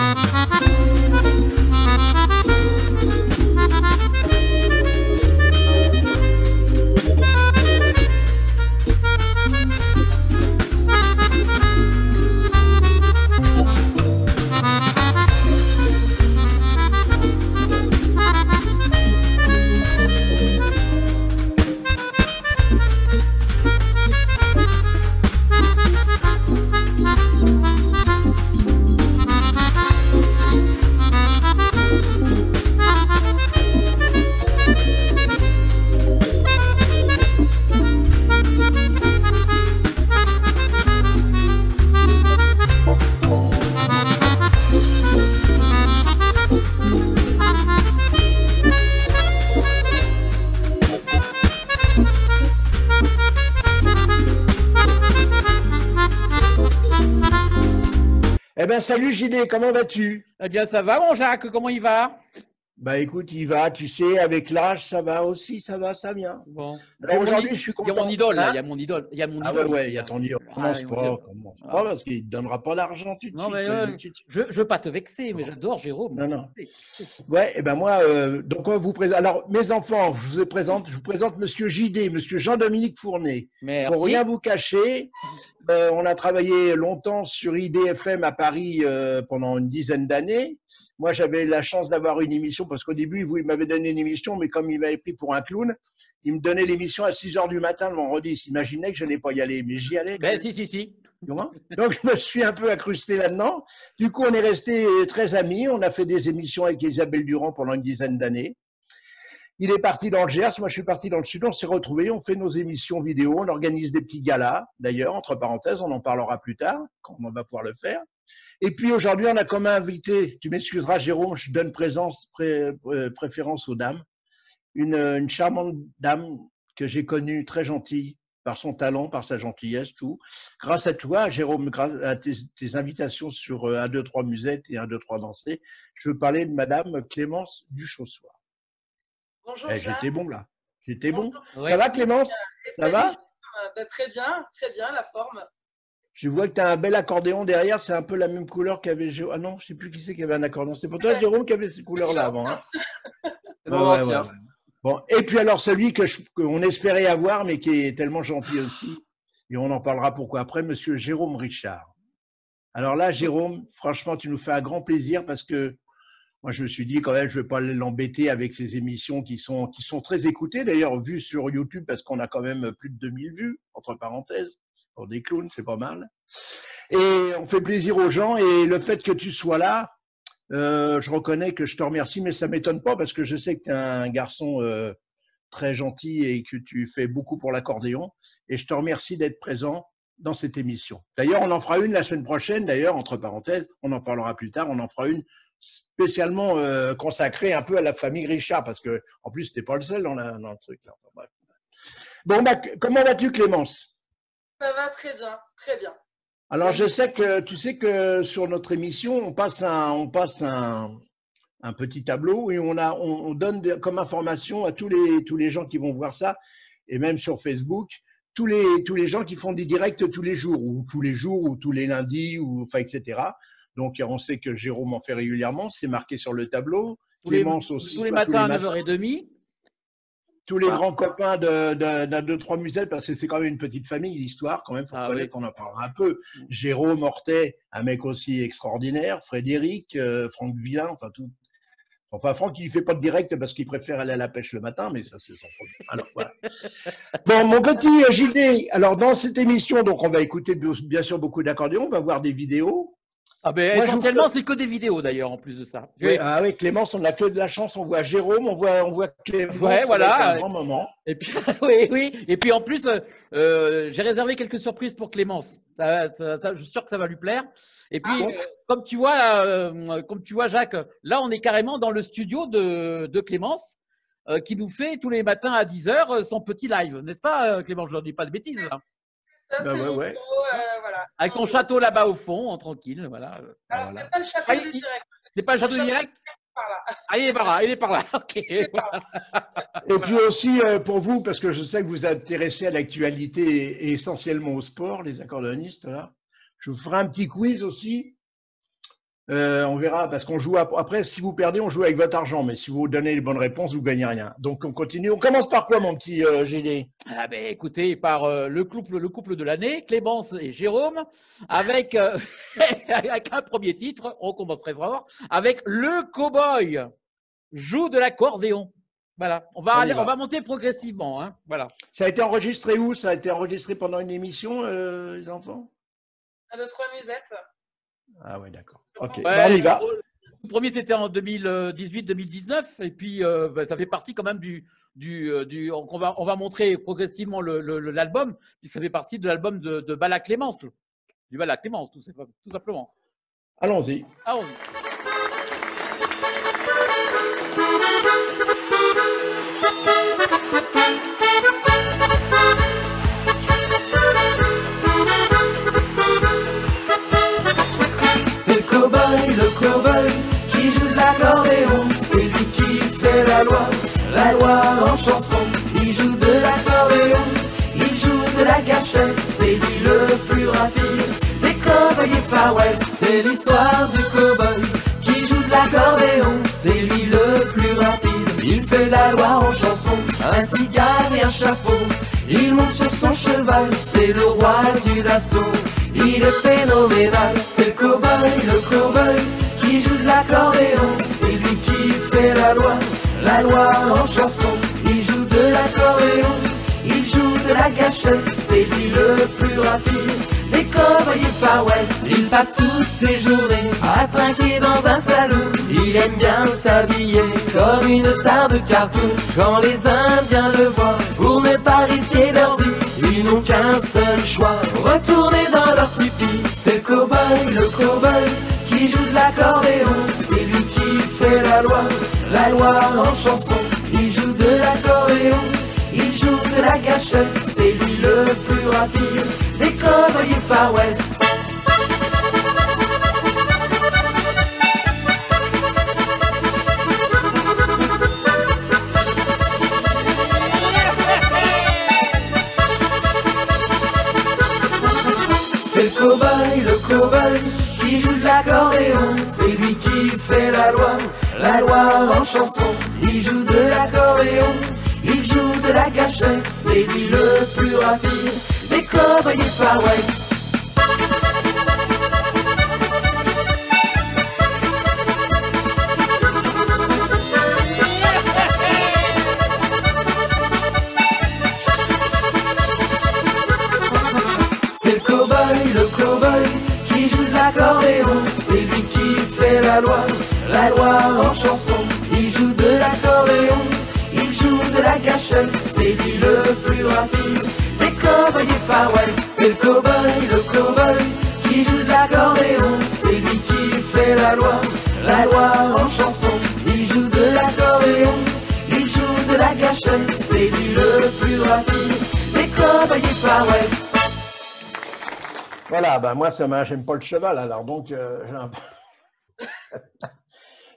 Eh ben salut JD, comment vas-tu? Eh bien, ça va, mon Jacques, comment il va? Bah écoute, il va, tu sais, avec l'âge, ça va aussi, ça va, ça vient. Bon. Alors Il y a mon aujourd'hui, je suis Il y a content. mon idole, là, Hein il y a mon idole. Il y a mon Ah ouais, idole ouais, ici, il y a ton idole. Ah, Commence mon pas, idole. commence Ah. pas, parce qu'il ne donnera pas l'argent tout de Non, suite. mais, euh, de suite. Je ne veux pas te vexer, mais j'adore Jérôme. Non, non. Ouais, et ben moi, euh, donc on vous présente. Alors, mes enfants, je vous présente, je vous présente Monsieur JD, Monsieur Jean-Dominique Fournet. Pour Merci. rien vous cacher, euh, on a travaillé longtemps sur IDFM à Paris euh, pendant une dizaine d'années. Moi, j'avais la chance d'avoir une émission parce qu'au début, vous, il m'avait donné une émission, mais comme il m'avait pris pour un clown, il me donnait l'émission à 6 heures du matin le vendredi. Il s'imaginait que je n'allais pas y aller, mais j'y allais. Ben, si, si, si. Donc, je me suis un peu accrusté là-dedans. Du coup, on est restés très amis. On a fait des émissions avec Isabelle Durand pendant une dizaine d'années. Il est parti dans le Gers, moi je suis parti dans le Sud. On s'est retrouvés, on fait nos émissions vidéo, on organise des petits galas. D'ailleurs, entre parenthèses, on en parlera plus tard, quand on va pouvoir le faire. Et puis aujourd'hui, on a comme invité, tu m'excuseras Jérôme, je donne présence, pré- euh, préférence aux dames, une, une charmante dame que j'ai connue, très gentille, par son talent, par sa gentillesse, tout. Grâce à toi, Jérôme, grâce à tes, tes invitations sur euh, 1, 2, 3 Musette et 1, 2, 3 Danser, je veux parler de Madame Clémence Duchossois. Bonjour. Eh. J'étais bon là. J'étais bon. Ouais. Ça va Clémence? Ça va? Ben, Très bien, très bien, la forme. Je vois que tu as un bel accordéon derrière, c'est un peu la même couleur qu'avait Jérôme. Ah non, je sais plus qui c'est qui avait un accordéon. C'est pour toi Jérôme qui avait ces couleurs-là avant. hein Ouais, ouais, ouais. Bon, et puis alors celui que qu'on espérait avoir, mais qui est tellement gentil aussi, et on en parlera pourquoi après, Monsieur Jérôme Richard. Alors là, Jérôme, franchement, tu nous fais un grand plaisir parce que moi, je me suis dit quand même, je vais pas l'embêter avec ces émissions qui sont qui sont très écoutées, d'ailleurs vues sur YouTube parce qu'on a quand même plus de 2000 vues entre parenthèses pour des clowns, c'est pas mal. Et on fait plaisir aux gens et le fait que tu sois là, euh, je reconnais que je te remercie, mais ça m'étonne pas parce que je sais que tu es un garçon euh, très gentil et que tu fais beaucoup pour l'accordéon. Et je te remercie d'être présent dans cette émission. D'ailleurs, on en fera une la semaine prochaine. D'ailleurs, entre parenthèses, on en parlera plus tard. On en fera une spécialement euh, consacrée un peu à la famille Richard parce que en plus, t'es pas le seul dans, dans le truc. Là. Bon, bah, comment vas-tu, Clémence? Ça va très bien, très bien. Alors, je sais que tu sais que sur notre émission, on passe un, on passe un, un petit tableau et on a, on, on donne de- comme information à tous les, tous les gens qui vont voir ça et même sur Facebook, tous les, tous les gens qui font des directs tous les jours ou tous les jours ou tous les lundis ou enfin etc. Donc, on sait que Jérôme en fait régulièrement, c'est marqué sur le tableau. Tous les, Clémence aussi. tous les matins à 9h30. Tous les Ah. grands copains de, de, d'un, deux, trois musettes, parce que c'est quand même une petite famille, l'histoire, quand même, faut Ah reconnaître oui. qu'on en parlera un peu. Jérôme Hortet, un mec aussi extraordinaire, Frédéric, euh, Franck Villain, enfin tout. Enfin, Franck, il fait pas de direct parce qu'il préfère aller à la pêche le matin, mais ça, c'est son problème. Alors, voilà. Bon, mon petit JD, alors dans cette émission, donc on va écouter bien bien sûr beaucoup d'accordéons, on va voir des vidéos. Ah ben, Moi, essentiellement, c'est que des vidéos d'ailleurs, en plus de ça. Ah oui, Clémence, on a que de la chance, on voit Jérôme, on voit, on voit Clémence. Ouais, voilà. un grand moment. Et puis, oui, oui. Et puis en plus, euh, euh, j'ai réservé quelques surprises pour Clémence. Ça, ça- ça- je suis sûr que ça va lui plaire. Et puis, Ah bon euh, comme tu vois, euh, comme tu vois, Jacques, là, on est carrément dans le studio de, de Clémence, qui nous fait tous les matins à 10h son petit live, n'est-ce pas, Clémence? Je ne dis pas de bêtises. là. Ça, Bah ouais, ouais. euh, voilà. Avec son château là-bas au fond, en tranquille, voilà. Alors, Voilà. c'est pas le château Ah, de direct. C'est pas le château direct par là. Ah, il est par là, il est par là. Ok. voilà. Et puis aussi euh, pour vous, parce que je sais que vous êtes intéressé à l'actualité et essentiellement au sport, les accordéonistes, là, je vous ferai un petit quiz aussi. Euh, on verra, parce qu'on joue ap- après, si vous perdez, on joue avec votre argent, mais si vous donnez les bonnes réponses, vous gagnez rien. Donc on continue. On commence par quoi, mon petit euh, GD Ah ben, écoutez, par euh, le, couple, le couple de l'année, Clémence et Jérôme, avec, euh, avec un premier titre, on commence très fort, avec Le Cowboy joue de l'accordéon. Voilà, on va, On y aller, va. on va monter progressivement. Hein. Voilà. Ça a été enregistré où? Ça a été enregistré pendant une émission, euh, les enfants? Un, deux, trois musettes. Ah ouais, d'accord. Bon, on y va. Le premier, c'était en 2018-2019, et puis euh, ben, ça fait partie quand même du. du, euh, du on, va, on va montrer progressivement l'album, ça fait partie de l'album de, de Bala Clémence, du Bala Clémence, tout, tout simplement. Allons-y. On... C'est le cow-boy, le cow-boy qui joue de l'accordéon. C'est lui qui fait la loi, la loi en chanson. Il joue de l'accordéon, il joue de la gâchette. C'est lui le plus rapide des cow-boys et Far West. C'est l'histoire du cow-boy qui joue de l'accordéon. C'est lui le plus rapide. Il fait la loi en chanson, un cigare et un chapeau. Il monte sur son cheval, c'est le roi du lasso. Il est phénoménal, c'est le cow-boy, le cow-boy qui joue de l'accordéon. C'est lui qui fait la loi, la loi en chanson. Il joue de l'accordéon, il joue de la gâchette. C'est lui le plus rapide des cow-boys Far West. Il passe toutes ses journées à trinquer dans un salon. Il aime bien s'habiller comme une star de cartoon. Quand les Indiens le voient, pour ne pas risquer leur vie, ils n'ont qu'un seul choix, retourner dans leur tipi. C'est le cow-boy, le cow-boy qui joue de l'accordéon. C'est lui qui fait la loi, la loi en chanson. Il joue de l'accordéon, il joue de la gâchette. C'est lui le plus rapide des cow-boys Far West. Qui joue de l'accordéon. C'est lui qui fait la loi, la loi en chanson. Il joue de l'accordéon, il joue de la gâchette. C'est lui le plus rapide des cow-boys et Far West. Far West. C'est le cow-boy, le cow-boy qui joue de l'accordéon. C'est lui qui fait la loi, la loi en chanson. Il joue de l'accordéon, il joue de la gâchette. C'est lui le plus rapide des cow-boys et Far West. Voilà, bah moi, ça j'aime pas le cheval, alors donc. euh,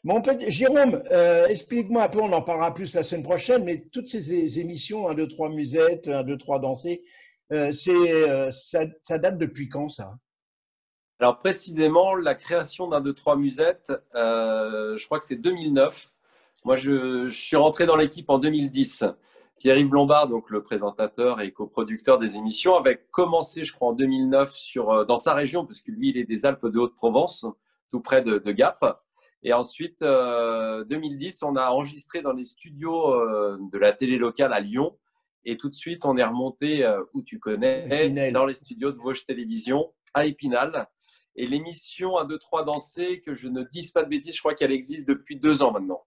Mon petit Jérôme, euh, explique-moi un peu, on en parlera plus la semaine prochaine, mais toutes ces émissions, 1, 2, 3 musettes, 1, 2, 3 danser, c'est, euh, ça, ça date depuis quand ça? Alors précisément, la création d'un 2-3 musettes, euh, je crois que c'est 2009. Moi, je, suis rentré dans l'équipe en 2010. Pierre-Yves Lombard, donc le présentateur et coproducteur des émissions, avait commencé, je crois, en 2009 sur, euh, dans sa région, parce que lui, il est des Alpes de Haute-Provence, tout près de, Gap. Et ensuite, euh, 2010, on a enregistré dans les studios euh, de la télé locale à Lyon. Et tout de suite, on est remonté euh, où tu connais, Épinal. dans les studios de Vosges Télévision à Épinal. Et l'émission 1, 2, 3 danser, que je ne dise pas de bêtises, je crois qu'elle existe depuis deux ans maintenant.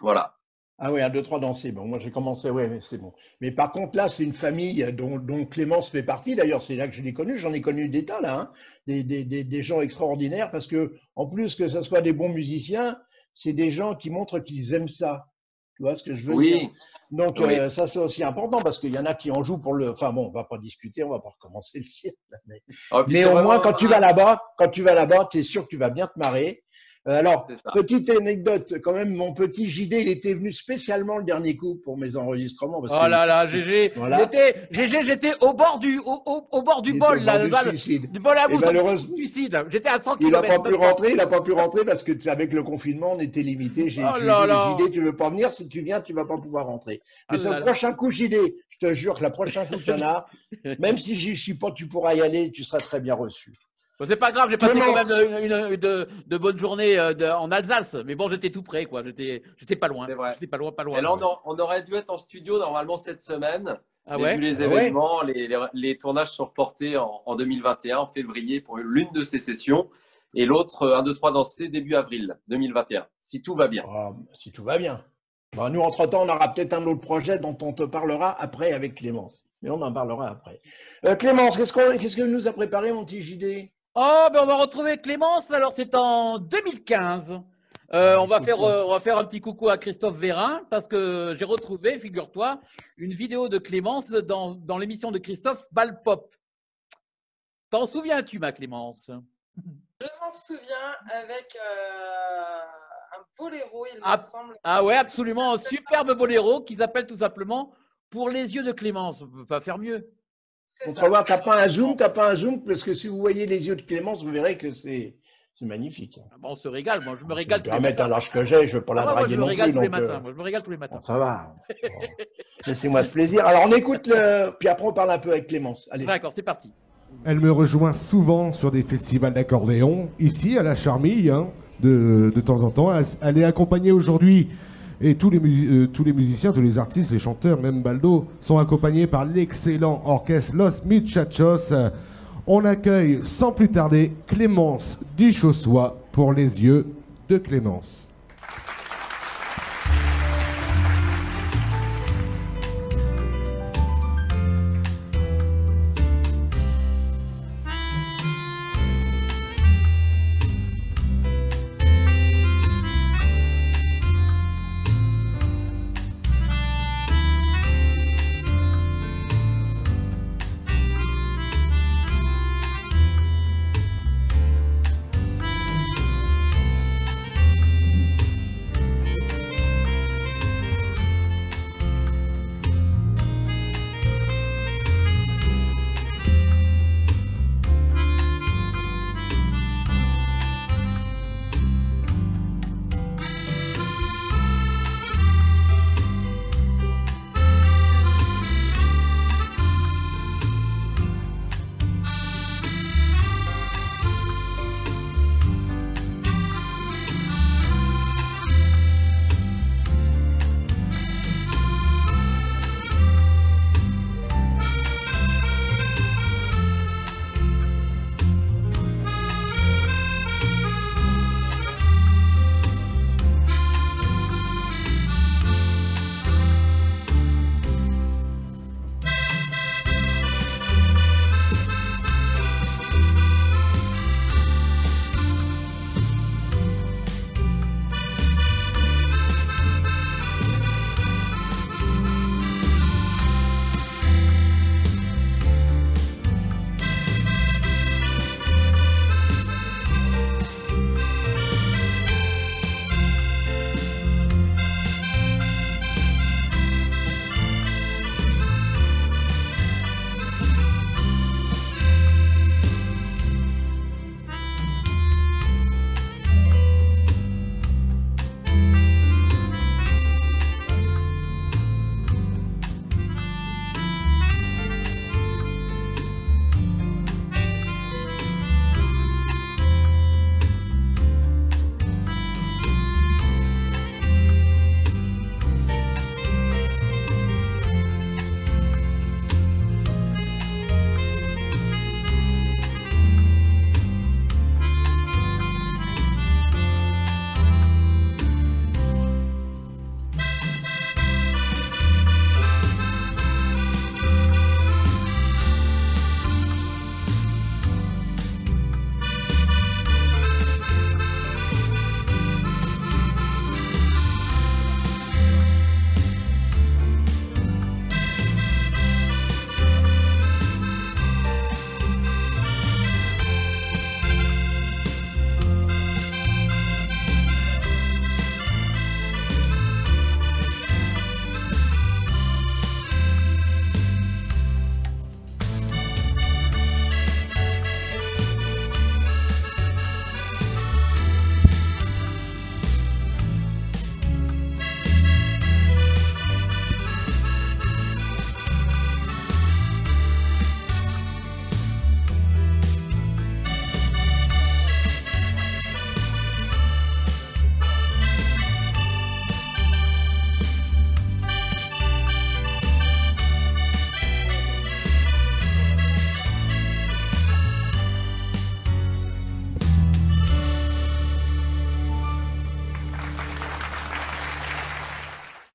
Voilà. Ah oui, 1, 2, 3 danser. Bon, moi j'ai commencé, oui, mais c'est bon. Mais par contre, là, c'est une famille dont, dont Clémence fait partie. D'ailleurs, c'est là que je l'ai connu. J'en ai connu des tas, là. hein. Des, des, des, des gens extraordinaires parce que, en plus que ce soit des bons musiciens, c'est des gens qui montrent qu'ils aiment ça. Tu vois ce que je veux dire? Oui, Donc, Oui. euh, ça, c'est aussi important parce qu'il y en a qui en jouent pour le. Enfin, bon, on va pas discuter, on va pas recommencer le ciel. Mais, Ah, mais au moins, quand tu vas là-bas, quand tu vas là-bas, tu es sûr que tu vas bien te marrer. Euh, Alors, C'est petite anecdote, quand même, mon petit JD, il était venu spécialement le dernier coup pour mes enregistrements. Parce Oh que là là, GG. Voilà. J'étais, GG, j'étais au bord du, au, au- au bord du bol, là, bord bal- du suicide. du bol à bout, malheureusement, suicide. J'étais à 100 il n'a km. pas pu rentrer, il n'a pas pu rentrer parce que avec le confinement, on était limité. J'ai Oh là là. JD, tu veux pas venir, si tu viens, tu vas pas pouvoir rentrer. Mais Ah c'est là le là. prochain coup, JD, je te jure que la prochaine coup qu'il y en a, même si j'y suis pas, tu pourras y aller, tu seras très bien reçu. Bon, c'est pas grave, j'ai passé quand même une, une- une- de, de bonnes journées euh, de- en Alsace. Mais bon, j'étais tout près, quoi. J'étais, j'étais pas loin. C'est vrai. J'étais pas loin, pas loin. Et là, on, a- on aurait dû être en studio normalement cette semaine. Ah ouais vu les Ah ouais. événements, les, les- les tournages sont reportés en, en 2021, en février, pour l'une de ces sessions. Et l'autre, euh, 1, 2, 3 dansé, début avril 2021, si tout va bien. Ah, si tout va bien. Bon, nous, entre-temps, on aura peut-être un autre projet dont on te parlera après avec Clémence. Mais on en parlera après. Euh, Clémence, qu'est-ce qu'on qu'est-ce que nous a préparé, mon petit JD Oh, ben on va retrouver Clémence. Alors, c'est en 2015. Euh, on, va écoute, faire, moi. euh, on va faire un petit coucou à Christophe Vérin parce que j'ai retrouvé, figure-toi, une vidéo de Clémence dans, dans l'émission de Christophe Bal Pop. T'en souviens-tu, ma Clémence? Je m'en souviens avec euh, un boléro, il Ah, me semble. Ah ouais, absolument. Un superbe boléro qui s'appelle tout simplement Pour les yeux de Clémence. On peut pas faire mieux. C'est On ça. va voir, t'as pas un zoom, t'as pas un zoom, parce que si vous voyez les yeux de Clémence, vous verrez que c'est c'est magnifique. Ah bon, on se régale. Moi, je me Je régale vais tous les remettre à matins. l'âge que j'ai, je veux pas la Ah draguer je me non régale plus. tous les donc, matins. euh, Moi, je me régale tous les matins. bon, ça va. Bon. Laissez-moi ce plaisir. Alors, on écoute le... Puis après, on parle un peu avec Clémence. Allez. D'accord, c'est parti. Elle me rejoint souvent sur des festivals d'accordéon, ici à la Charmille, hein, de, de temps en temps. Elle, elle est accompagnée aujourd'hui, et tous les, euh, tous les musiciens, tous les artistes, les chanteurs, même Baldo, sont accompagnés par l'excellent orchestre Los Muchachos. On accueille sans plus tarder Clémence Duchossois pour les yeux de Clémence.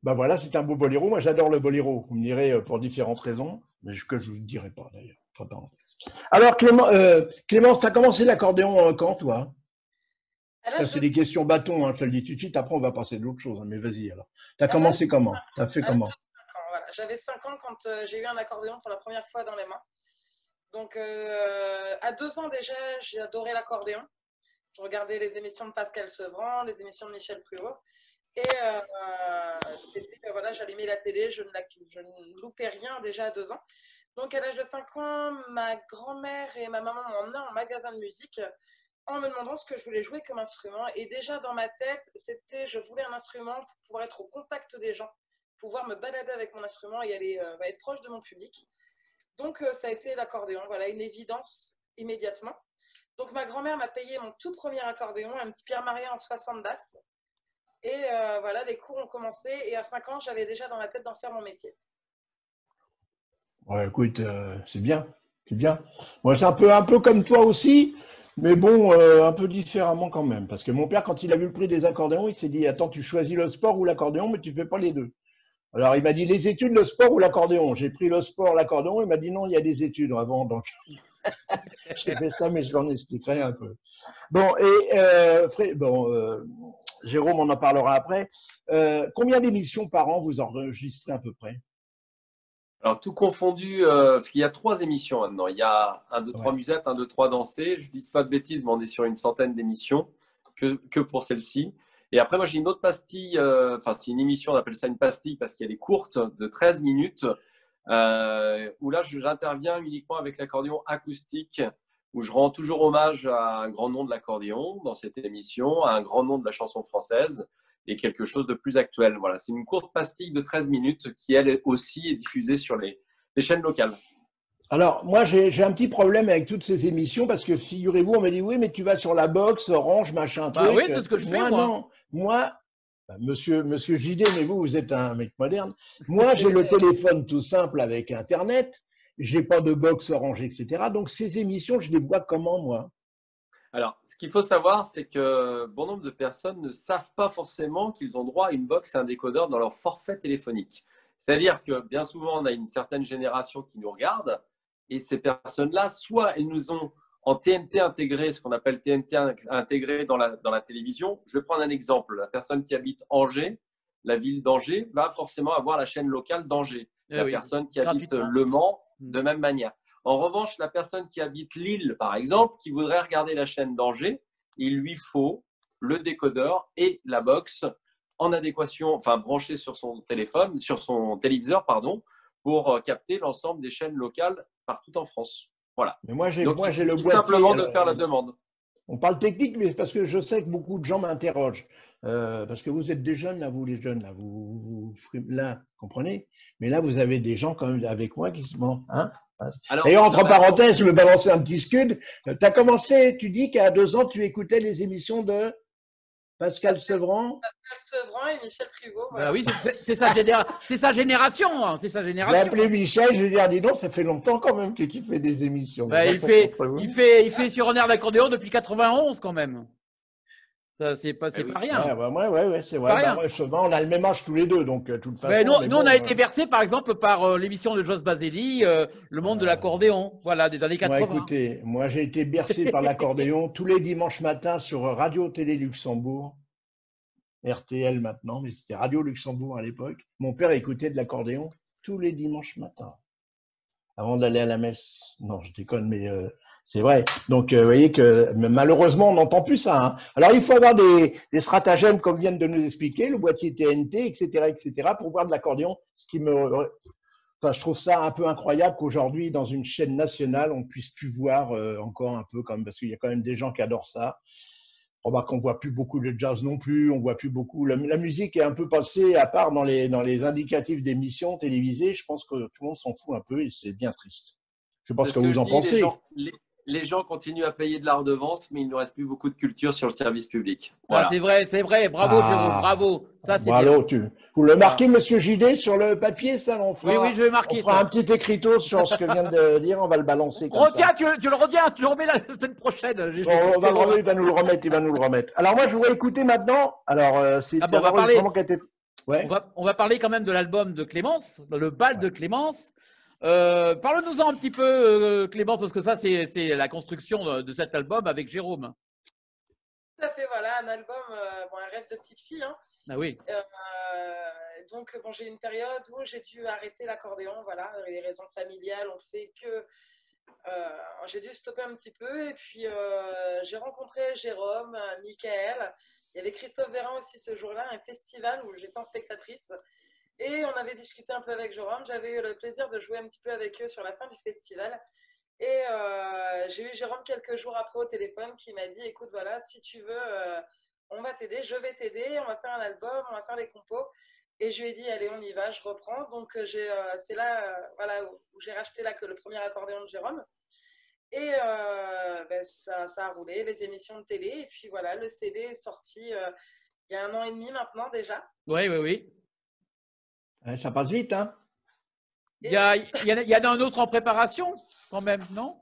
Bah voilà, c'est un beau boléro. Moi, j'adore le boléro. Vous me direz euh, pour différentes raisons, mais que je ne vous dirai pas d'ailleurs. Alors, Clément, euh, Clémence, tu as commencé l'accordéon euh, quand, toi? À C'est de des questions bâtons, hein, je te le dis tout de suite. Après, on va passer de l'autre chose. hein, mais vas-y alors. Tu as Ah, commencé comment? Tu as fait comment? Voilà. J'avais 5 ans quand euh, j'ai eu un accordéon pour la première fois dans les mains. Donc, euh, à 2 ans déjà, j'ai adoré l'accordéon. Je regardais les émissions de Pascal Sevran, les émissions de Michel Pruvot. Et euh, c'était, voilà, j'allumais la télé, je ne, loupais rien déjà à 2 ans. Donc, à l'âge de 5 ans, ma grand-mère et ma maman emmené en magasin de musique en me demandant ce que je voulais jouer comme instrument. Et déjà, dans ma tête, c'était, je voulais un instrument pour pouvoir être au contact des gens pouvoir me balader avec mon instrument et aller euh, être proche de mon public. Donc, euh, ça a été l'accordéon, voilà, une évidence immédiatement. Donc, ma grand-mère m'a payé mon tout premier accordéon, un petit Pierre Maria en 60 basses. Et euh, voilà, les cours ont commencé. Et à 5 ans, j'avais déjà dans la tête d'en faire mon métier. Ouais, écoute, euh, c'est bien, c'est bien. Moi, c'est un peu, un peu comme toi aussi, mais bon, euh, un peu différemment quand même. Parce que mon père, quand il a vu le prix des accordéons, il s'est dit Attends, tu choisis le sport ou l'accordéon, mais tu fais pas les deux. Alors, il m'a dit les études, le sport ou l'accordéon. J'ai pris le sport, l'accordéon. Il m'a dit non, il y a des études avant. Donc, j'ai fait ça, mais je l'en expliquerai un peu. Bon, et euh, Fré- bon, euh, Jérôme, on en parlera après. Euh, combien d'émissions par an vous enregistrez à peu près? Alors, tout confondu, euh, parce qu'il y a trois émissions maintenant. Il y a 1, 2, 3 Ouais. musettes, 1, 2, 3 dansées. Je ne dis pas de bêtises, mais on est sur une centaine d'émissions que, que pour celle-ci. Et après, moi, j'ai une autre pastille, euh, enfin, c'est une émission, on appelle ça une pastille parce qu'elle est courte, de 13 minutes, euh, où là, j'interviens uniquement avec l'accordéon acoustique, où je rends toujours hommage à un grand nom de l'accordéon dans cette émission, à un grand nom de la chanson française et quelque chose de plus actuel. Voilà, c'est une courte pastille de 13 minutes qui, elle aussi, est diffusée sur les, les chaînes locales. Alors, moi, j'ai un petit problème avec toutes ces émissions parce que figurez-vous, on m'a dit oui, mais tu vas sur la box, Orange, machin, Bah truc. oui, c'est ce que je fais, moi. non. Moi, monsieur, monsieur JD, mais vous, vous êtes un mec moderne. Moi, j'ai le téléphone tout simple avec Internet. J'ai pas de box Orange, etc. Donc, ces émissions, je les vois comment, moi? Alors, ce qu'il faut savoir, c'est que bon nombre de personnes ne savent pas forcément qu'ils ont droit à une box et un décodeur dans leur forfait téléphonique. C'est-à-dire que bien souvent, on a une certaine génération qui nous regarde et ces personnes-là, soit elles nous ont en TNT intégré, ce qu'on appelle TNT intégré dans la, dans la télévision. Je vais prendre un exemple. La personne qui habite Angers, la ville d'Angers, va forcément avoir la chaîne locale d'Angers. Eh La oui, personne qui habite. Le Mans, Mm. de même manière. En revanche, la personne qui habite Lille, par exemple, qui voudrait regarder la chaîne d'Angers, il lui faut le décodeur et la box en adéquation, enfin branché sur son téléphone, sur son téléviseur, pardon, pour euh, capter l'ensemble des chaînes locales partout en France. Voilà. Mais moi, j'ai moi, j'ai le boîtier. simplement de faire la demande. On parle technique, mais parce que je sais que beaucoup de gens m'interrogent. Euh, parce que vous êtes des jeunes, là, vous les jeunes, là, vous, vous, vous- là, comprenez? Mais là, vous avez des gens quand même avec moi qui se bon, hein? D'ailleurs, entre parenthèses, je me balancer un petit scud. Tu as commencé, tu dis qu'à deux ans, tu écoutais les émissions de Pascal Sevran. Pascal Sevran et Michel Privot. voilà. Bah oui, c'est- sa, généra- sa génération. hein, C'est sa génération. appelé Michel, je lui ai dit, ah, dis donc, ça fait longtemps quand même que tu fais des émissions. Bah, il, fait, contre vous. il, fait, il fait sur un air d'accordéon depuis 91 quand même. Ça, c'est pas, c'est Eh oui. pas rien. Ouais, ouais, ouais, ouais, ouais, c'est vrai. Pas Bah, on a le même âge tous les deux, donc, euh, toute façon. Mais nous, mais nous, bon, on a euh, été bercé par exemple par euh, l'émission de Jos Baseli, euh, Le monde de l'accordéon, voilà, des années Moi, 80. écoutez, moi, j'ai été bercé par l'accordéon tous les dimanches matins sur Radio Télé Luxembourg. RTL maintenant, mais c'était Radio Luxembourg à l'époque. Mon père écoutait de l'accordéon tous les dimanches matins. Avant d'aller à la messe. Non, je déconne, mais euh, c'est vrai. Donc, euh, vous voyez que malheureusement, on n'entend plus ça. hein. Alors, il faut avoir des, des stratagèmes, comme viennent de nous expliquer, le boîtier TNT, etc., etc., pour voir de l'accordéon. Ce qui me, Enfin, je trouve ça un peu incroyable qu'aujourd'hui, dans une chaîne nationale, on puisse plus voir euh, encore un peu, comme, parce qu'il y a quand même des gens qui adorent ça. Remarque qu'on voit plus beaucoup de jazz non plus, on voit plus beaucoup. La, la musique est un peu passée, à part dans les, dans les indicatifs d'émissions télévisées. Je pense que tout le monde s'en fout un peu et c'est bien triste. Je sais pas ce que vous en dis, pensez. Les gens, les- les gens continuent à payer de la redevance, mais il ne reste plus beaucoup de culture sur le service public. Ah, c'est vrai, c'est vrai. Bravo, Ah. Jérôme, bravo. Ça, c'est Bravo, bien. tu, vous le marquez, monsieur JD, sur le papier, ça, on fera, Oui, oui, je vais on marquer fera ça. un petit écriteau sur ce que vient de dire, on va le balancer. Comme ça. Retiens, tu, tu le retiens, tu le remets la semaine prochaine. Bon, on va le remettre, il va nous le remettre, il va nous le remettre. Alors moi, je voudrais écouter maintenant. Alors, euh, c'est Ah bon, on va parler. Ouais. On va, on va parler quand même de l'album de Clémence, le bal de Clémence. Euh, Parle-nous-en un petit peu, euh, Clémence, parce que ça, c'est la construction de, cet album avec Jérôme. Tout à fait, voilà, un album, euh, bon, un rêve de petite fille. hein. Ah oui. Euh, donc, bon, j'ai eu une période où j'ai dû arrêter l'accordéon. Voilà, les raisons familiales ont fait que j'ai dû stopper un petit peu. Et puis, j'ai rencontré Jérôme, Michael. Il y avait Christophe Véran aussi ce jour-là, un festival où j'étais en spectatrice. Et on avait discuté un peu avec Jérôme. J'avais eu le plaisir de jouer un petit peu avec eux sur la fin du festival. Et euh, j'ai eu Jérôme quelques jours après au téléphone qui m'a dit écoute, voilà, si tu veux, euh, on va t'aider, je vais t'aider, on va faire un album, on va faire des compos. Et je lui ai dit allez, on y va, je reprends. Donc euh, c'est là voilà, où j'ai racheté là, que le premier accordéon de Jérôme. Et ben, ça, ça a roulé, les émissions de télé. Et puis voilà, le CD est sorti il y a un an et demi maintenant déjà. Oui, oui, oui. Ouais, ça passe vite, hein Il y, a, il, y en a, il y en a un autre en préparation, quand même, non?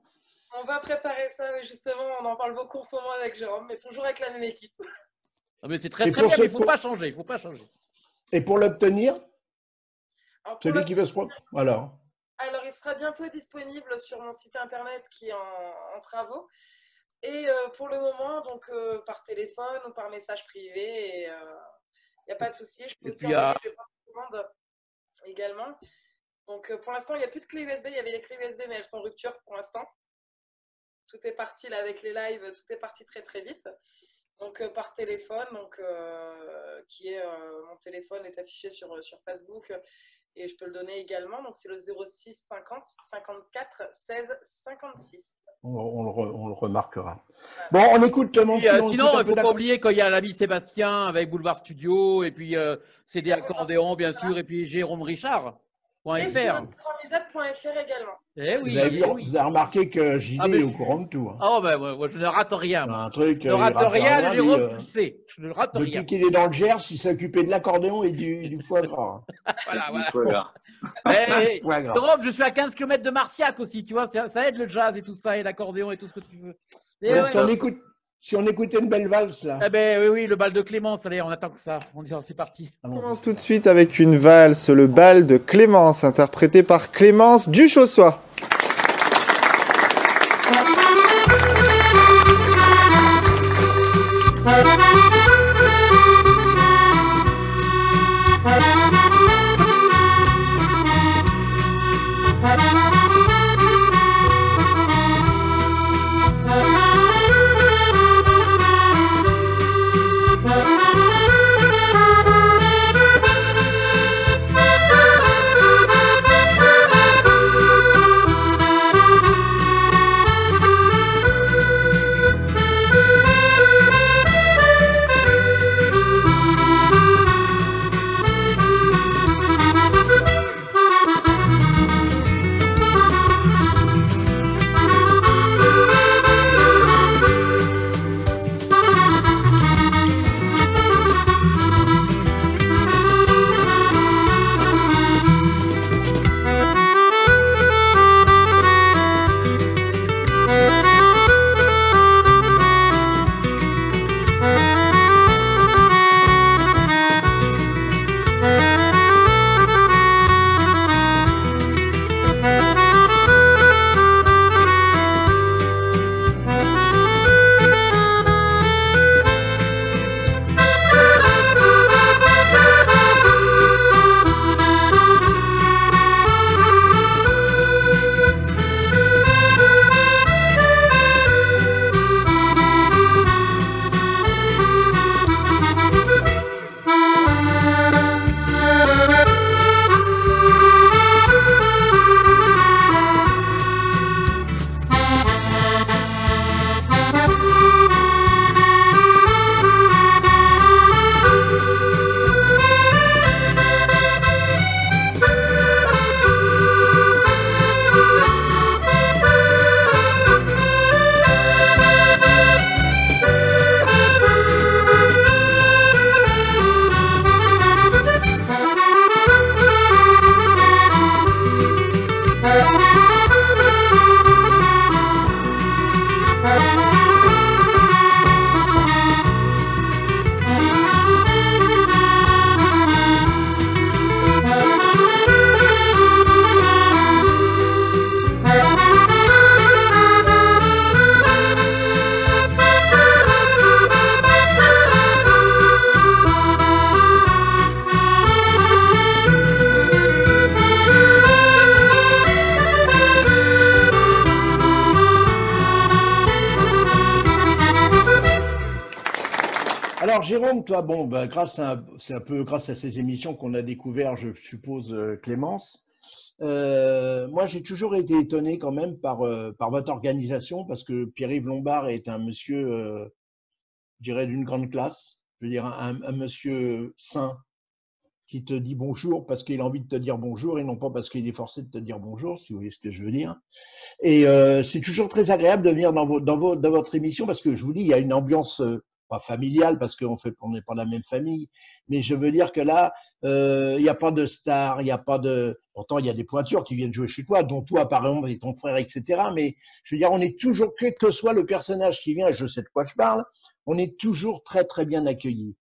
On va préparer ça, mais justement, on en parle beaucoup en ce moment avec Jérôme, mais toujours avec la même équipe. Ah, mais C'est très, très bien, ce- mais il ne faut pour- pas changer. Il faut pas changer. Et pour l'obtenir, celui qui veut se prendre. Alors, Alors, il sera bientôt disponible sur mon site internet qui est en, en travaux. Et euh, pour le moment, donc euh, par téléphone ou par message privé, il n'y a pas de souci. Je peux Et aussi envoyer les commandes également. Donc euh, pour l'instant, il n'y a plus de clé USB. Il y avait les clés USB, mais elles sont rupture pour l'instant. Tout est parti là avec les lives, tout est parti très très vite. Donc euh, par téléphone, donc euh, qui est mon téléphone est affiché sur, sur Facebook et je peux le donner également. Donc c'est le 06 50 54 16 56. On, on le, re- on le remarquera. Bon, on écoute mon Puis, euh, on sinon, il ne faut pas oublier qu'il y a l'ami Sébastien avec Boulevard Studio, et puis euh, CD Accordéon, bien sûr, et puis Jérôme Richard. Et sur également. Eh oui, vous, avez vu- eh oui. vous avez remarqué que JD Ah, est au courant de tout. hein. Oh, ben, moi, moi, je ne rate rien. moi. Un truc, Je euh, ne il rate rate rien, lui, Jérôme, euh, tu le sais. Je ne rate rien. Depuis qu'il est dans le Gers, il s'occupait de l'accordéon et du, du foie gras. Voilà, voilà. Voilà. Eh, Foie gras. Jérôme, je suis à 15 km de Marciac aussi, tu vois, ça, ça aide le jazz et tout ça, et l'accordéon et tout ce que tu veux. Eh Bon, ouais. si, on écoute, si on écoutait une belle valse, là. Eh ben oui, oui, le bal de Clémence, allez, on attend que ça. On dit, c'est parti. On commence tout de suite avec une valse, le bal de Clémence, interprétée par Clémence Duchossois. Toi, bon, à, c'est un peu grâce à ces émissions qu'on a découvert, je suppose, euh, Clémence. Euh, moi, j'ai toujours été étonné quand même par, euh, par votre organisation parce que Pierre-Yves Lombard est un monsieur, je dirais, d'une grande classe. Je veux dire, un, monsieur sain qui te dit bonjour parce qu'il a envie de te dire bonjour et non pas parce qu'il est forcé de te dire bonjour, si vous voyez ce que je veux dire. Et c'est toujours très agréable de venir dans, votre émission parce que je vous dis, il y a une ambiance pas familiale parce qu'on fait, on n'est pas la même famille, mais je veux dire que là, euh, il n'y a pas de star, il n'y a pas de. Pourtant, il y a des pointures qui viennent jouer chez toi, dont toi, par exemple, et ton frère, etc. Mais je veux dire, on est toujours, quel que soit le personnage qui vient, je sais de quoi je parle, on est toujours très, très bien accueillis.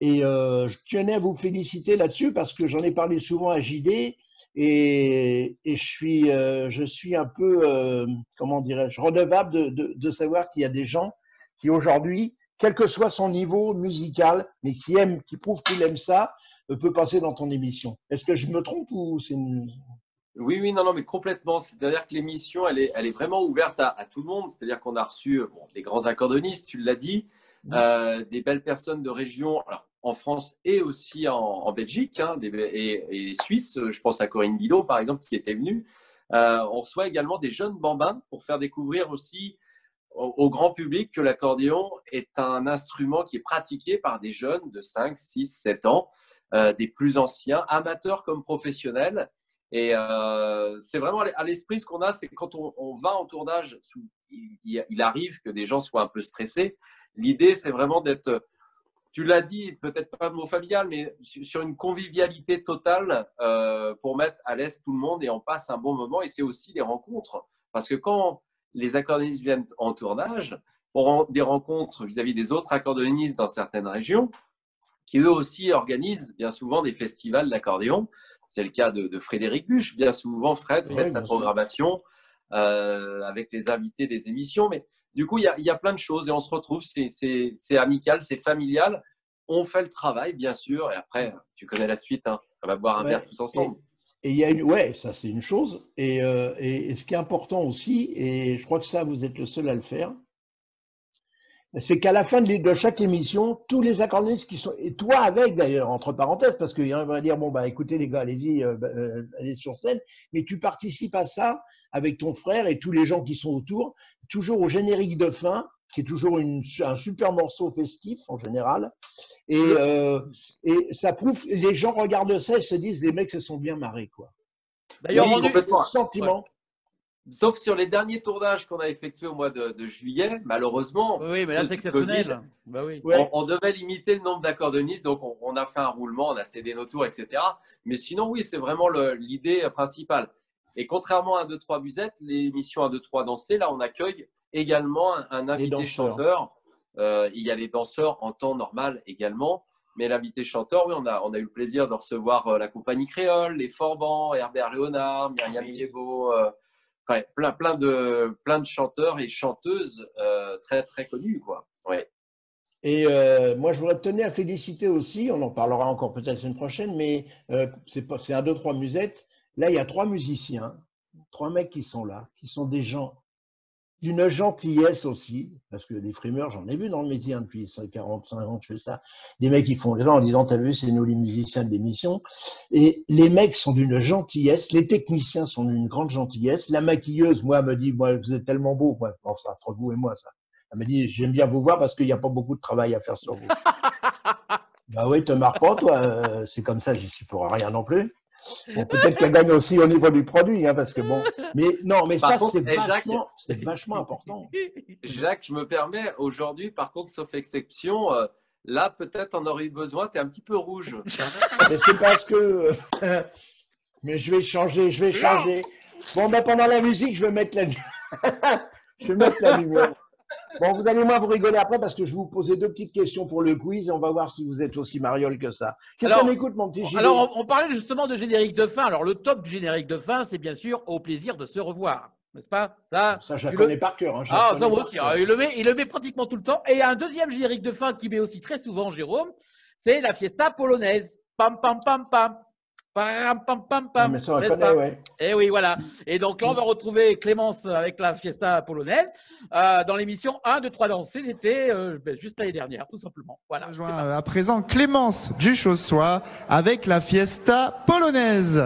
Et euh, je tenais à vous féliciter là-dessus parce que j'en ai parlé souvent à JD et, et je, suis, euh, je suis un peu, euh, comment dirais-je, redevable de, de, de savoir qu'il y a des gens qui aujourd'hui, quel que soit son niveau musical, mais qui aime, qui prouve qu'il aime ça, euh, peut passer dans ton émission. Est-ce que je me trompe ou c'est une... Oui, oui, non, non, mais complètement. C'est-à-dire que l'émission, elle est, elle est vraiment ouverte à, à tout le monde. C'est-à-dire qu'on a reçu bon, des grands accordonnistes, tu l'as dit, euh, des belles personnes de région, alors, en France et aussi en, en Belgique hein, des, et, et, Suisse. Je pense à Corinne Guido, par exemple, qui était venue. Euh, on reçoit également des jeunes bambins pour faire découvrir aussi au, grand public que l'accordéon est un instrument qui est pratiqué par des jeunes de 5, 6, 7 ans, euh, des plus anciens, amateurs comme professionnels. Et euh, c'est vraiment à l'esprit ce qu'on a, c'est quand on, va en tournage, il, il, arrive que des gens soient un peu stressés. L'idée, c'est vraiment d'être, tu l'as dit, peut-être pas de mot familial, mais sur une convivialité totale euh, pour mettre à l'aise tout le monde et on passe un bon moment. Et c'est aussi les rencontres. Parce que quand les accordéonistes viennent en tournage, pour des rencontres vis-à-vis -vis des autres accordéonistes dans certaines régions, qui eux aussi organisent bien souvent des festivals d'accordéon. C'est le cas de, de, Frédéric Buche. Bien souvent, Fred fait sa programmation euh, avec les invités des émissions. Mais du coup, il y, a, il y, a, plein de choses et on se retrouve, c'est amical, c'est familial. On fait le travail, bien sûr, et après, tu connais la suite, hein, on va boire un ouais, verre tous ensemble. Et il y a une, ouais, ça c'est une chose. Et, euh, et, ce qui est important aussi, et je crois que ça, vous êtes le seul à le faire, c'est qu'à la fin de, chaque émission, tous les accordéonistes qui sont, et toi avec d'ailleurs, entre parenthèses, parce qu'il y en a qui dire, bon, bah écoutez les gars, allez-y, euh, euh, allez sur scène, mais tu participes à ça avec ton frère et tous les gens qui sont autour, toujours au générique de fin, qui est toujours une, un super morceau festif en général. Et, euh, et ça prouve, les gens regardent ça et se disent, les mecs se sont bien marrés, quoi. D'ailleurs, oui, on sentiment. Ouais. Sauf sur les derniers tournages qu'on a effectués au mois de, de, juillet, malheureusement. Oui, mais là, c'est exceptionnel. Bah oui. on, on, devait limiter le nombre d'accordéonistes, donc on, on, a fait un roulement, on a cédé nos tours, etc. Mais sinon, oui, c'est vraiment l'idée principale. Et contrairement à 1, 2, 3 Musette, l'émission 1, 2, 3 Danser, là, on accueille également un, un invité chanteur. Euh, il y a les danseurs en temps normal également. Mais l'invité chanteur, oui, on a, on a eu le plaisir de recevoir euh, la compagnie créole, les Forbans, Herbert Léonard, Myriam oui. Thiebaud. Euh, Enfin, plein, plein, de, plein de chanteurs et chanteuses très, très connus. Quoi. Ouais. Et moi, je voudrais tenir à féliciter aussi, on en parlera encore peut-être la semaine prochaine, mais c'est un, deux, trois musettes. Là, il y a trois musiciens, trois mecs qui sont là, qui sont des gens d'une gentillesse aussi, parce que des frimeurs, j'en ai vu dans le métier hein, depuis 45 ans, je fais ça. Des mecs qui font les gens en disant, t'as vu, c'est nous les musiciens de l'émission. Et les mecs sont d'une gentillesse, les techniciens sont d'une grande gentillesse. La maquilleuse, moi, me dit, moi, vous êtes tellement beau, moi, bon, ça, entre vous et moi, ça. Elle me dit, j'aime bien vous voir parce qu'il n'y a pas beaucoup de travail à faire sur vous. bah oui, te marre pas, toi, euh, c'est comme ça, j'y suis pour rien non plus. Bon, peut-être qu'elle gagne aussi au niveau du produit, hein, parce que bon. Mais non, mais par ça, c'est vachement, vachement, important. Jacques, je me permets, aujourd'hui, par contre, sauf exception, euh, là, peut-être on aurait eu besoin, tu es un petit peu rouge. mais c'est parce que. Euh, mais je vais changer, je vais changer. Bon, ben pendant la musique, je vais mettre la, je vais mettre la lumière. Bon, vous allez moi vous rigoler après parce que je vais vous poser deux petites questions pour le quiz et on va voir si vous êtes aussi mariole que ça. Qu'est-ce qu'on écoute, mon petit Gilles Alors, on, on, parlait justement de générique de fin. Alors, le top du générique de fin, c'est bien sûr au plaisir de se revoir. N'est-ce pas? Ça, ça je la connais le... par cœur. Hein, ah, ça moi aussi. il, le met, il le met pratiquement tout le temps. Et il y a un deuxième générique de fin qui met aussi très souvent Jérôme, c'est la fiesta polonaise. Pam, pam, pam, pam. Pam, pam, pam, Non, pam. mais ça, on n'est-ce connaît, pas ouais. Et oui, voilà. Et donc là, on va retrouver Clémence avec la fiesta polonaise euh, dans l'émission 1, 2, 3 danses. C'était euh, ben, juste l'année dernière, tout simplement. Voilà. rejoint euh, à présent Clémence Duchossois avec la fiesta polonaise.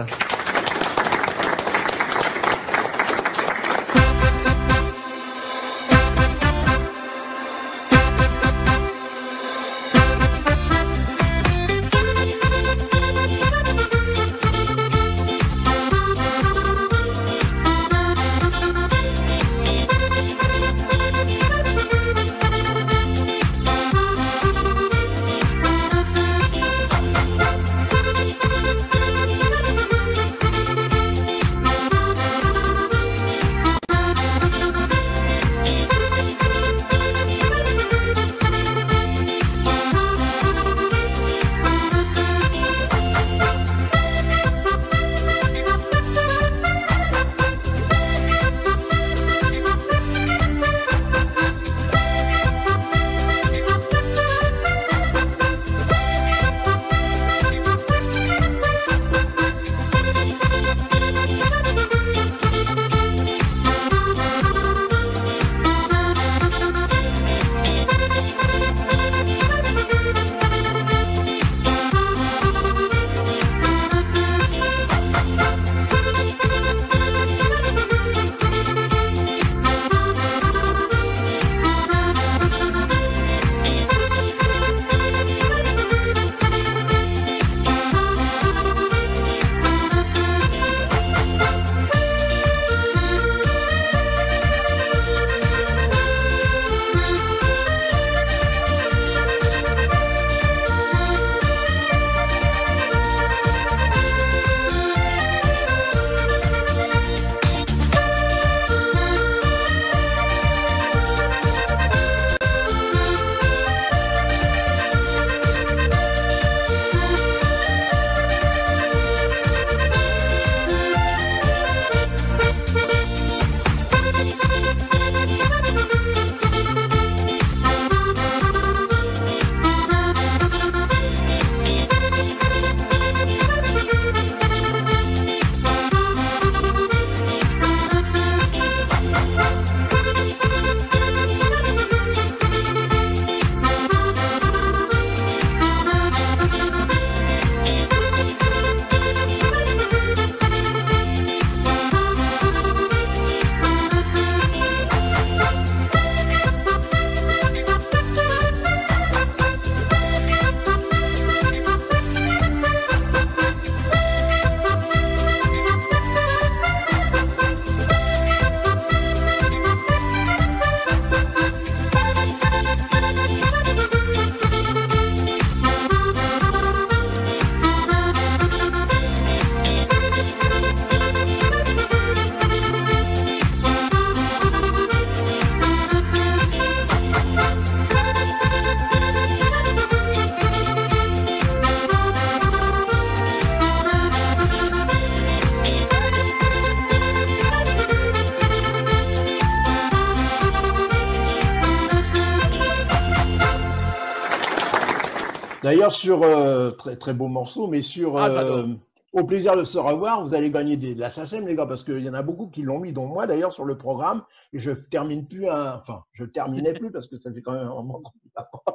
D'ailleurs, sur euh, très, très beau morceau, mais sur Ah, euh. Au plaisir de se revoir, vous allez gagner des, de la SACEM, les gars, parce qu'il y en a beaucoup qui l'ont mis, dont moi d'ailleurs, sur le programme. Et je termine plus, un, enfin, je terminais plus parce que ça fait quand même un moment qu'on.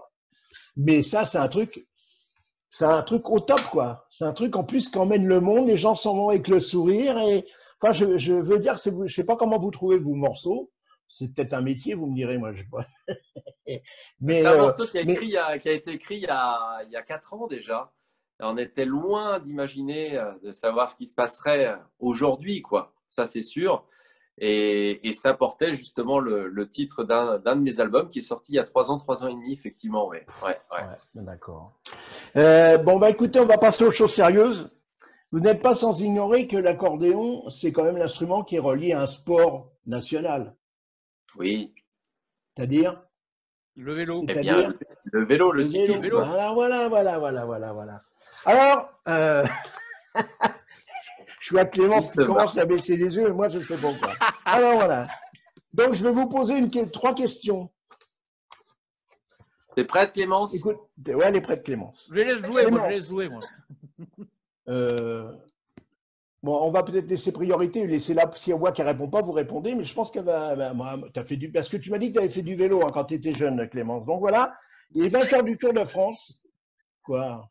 Mais ça, c'est un truc, c'est un truc au top, quoi. C'est un truc en plus qui emmène le monde, les gens s'en vont avec le sourire. Et enfin, je, je veux dire, je sais pas comment vous trouvez vos morceaux. C'est peut-être un métier, vous me direz, moi, je sais pas. Mais C'est un euh, morceau qui a, mais- écrit, il a- qui a été écrit il y a, il y a 4 ans déjà. On était loin d'imaginer, euh, de savoir ce qui se passerait euh, aujourd'hui, quoi. Ça, c'est sûr. Et, et ça portait justement le, le titre d'un de mes albums qui est sorti il y a 3 ans, 3 ans et demi, effectivement. Ouais, ouais, ouais. Ouais, d'accord. Euh, bon, bah écoutez, on va passer aux choses sérieuses. Vous n'êtes pas sans ignorer que l'accordéon, c'est quand même l'instrument qui est relié à un sport national. Oui. C'est-à-dire Le vélo. Eh bien, le vélo, le le vélo. cyclisme. Voilà, voilà, voilà, voilà, voilà, voilà. Alors, euh, je vois Clémence qui commence à baisser les yeux, et moi je ne sais pas quoi. Alors voilà. Donc je vais vous poser une, trois questions. T'es prête, Clémence? Écoute, ouais, elle est prête, Clémence. Je les laisse jouer, moi, je laisse jouer, moi. Euh, bon, on va peut-être laisser priorité, laisser là, si on voit qu'elle répond pas, vous répondez, mais je pense qu'elle va. t'as fait du, parce que tu m'as dit que tu avais fait du vélo hein, quand tu étais jeune, Clémence. Donc voilà, il est vainqueur du Tour de France. Quoi?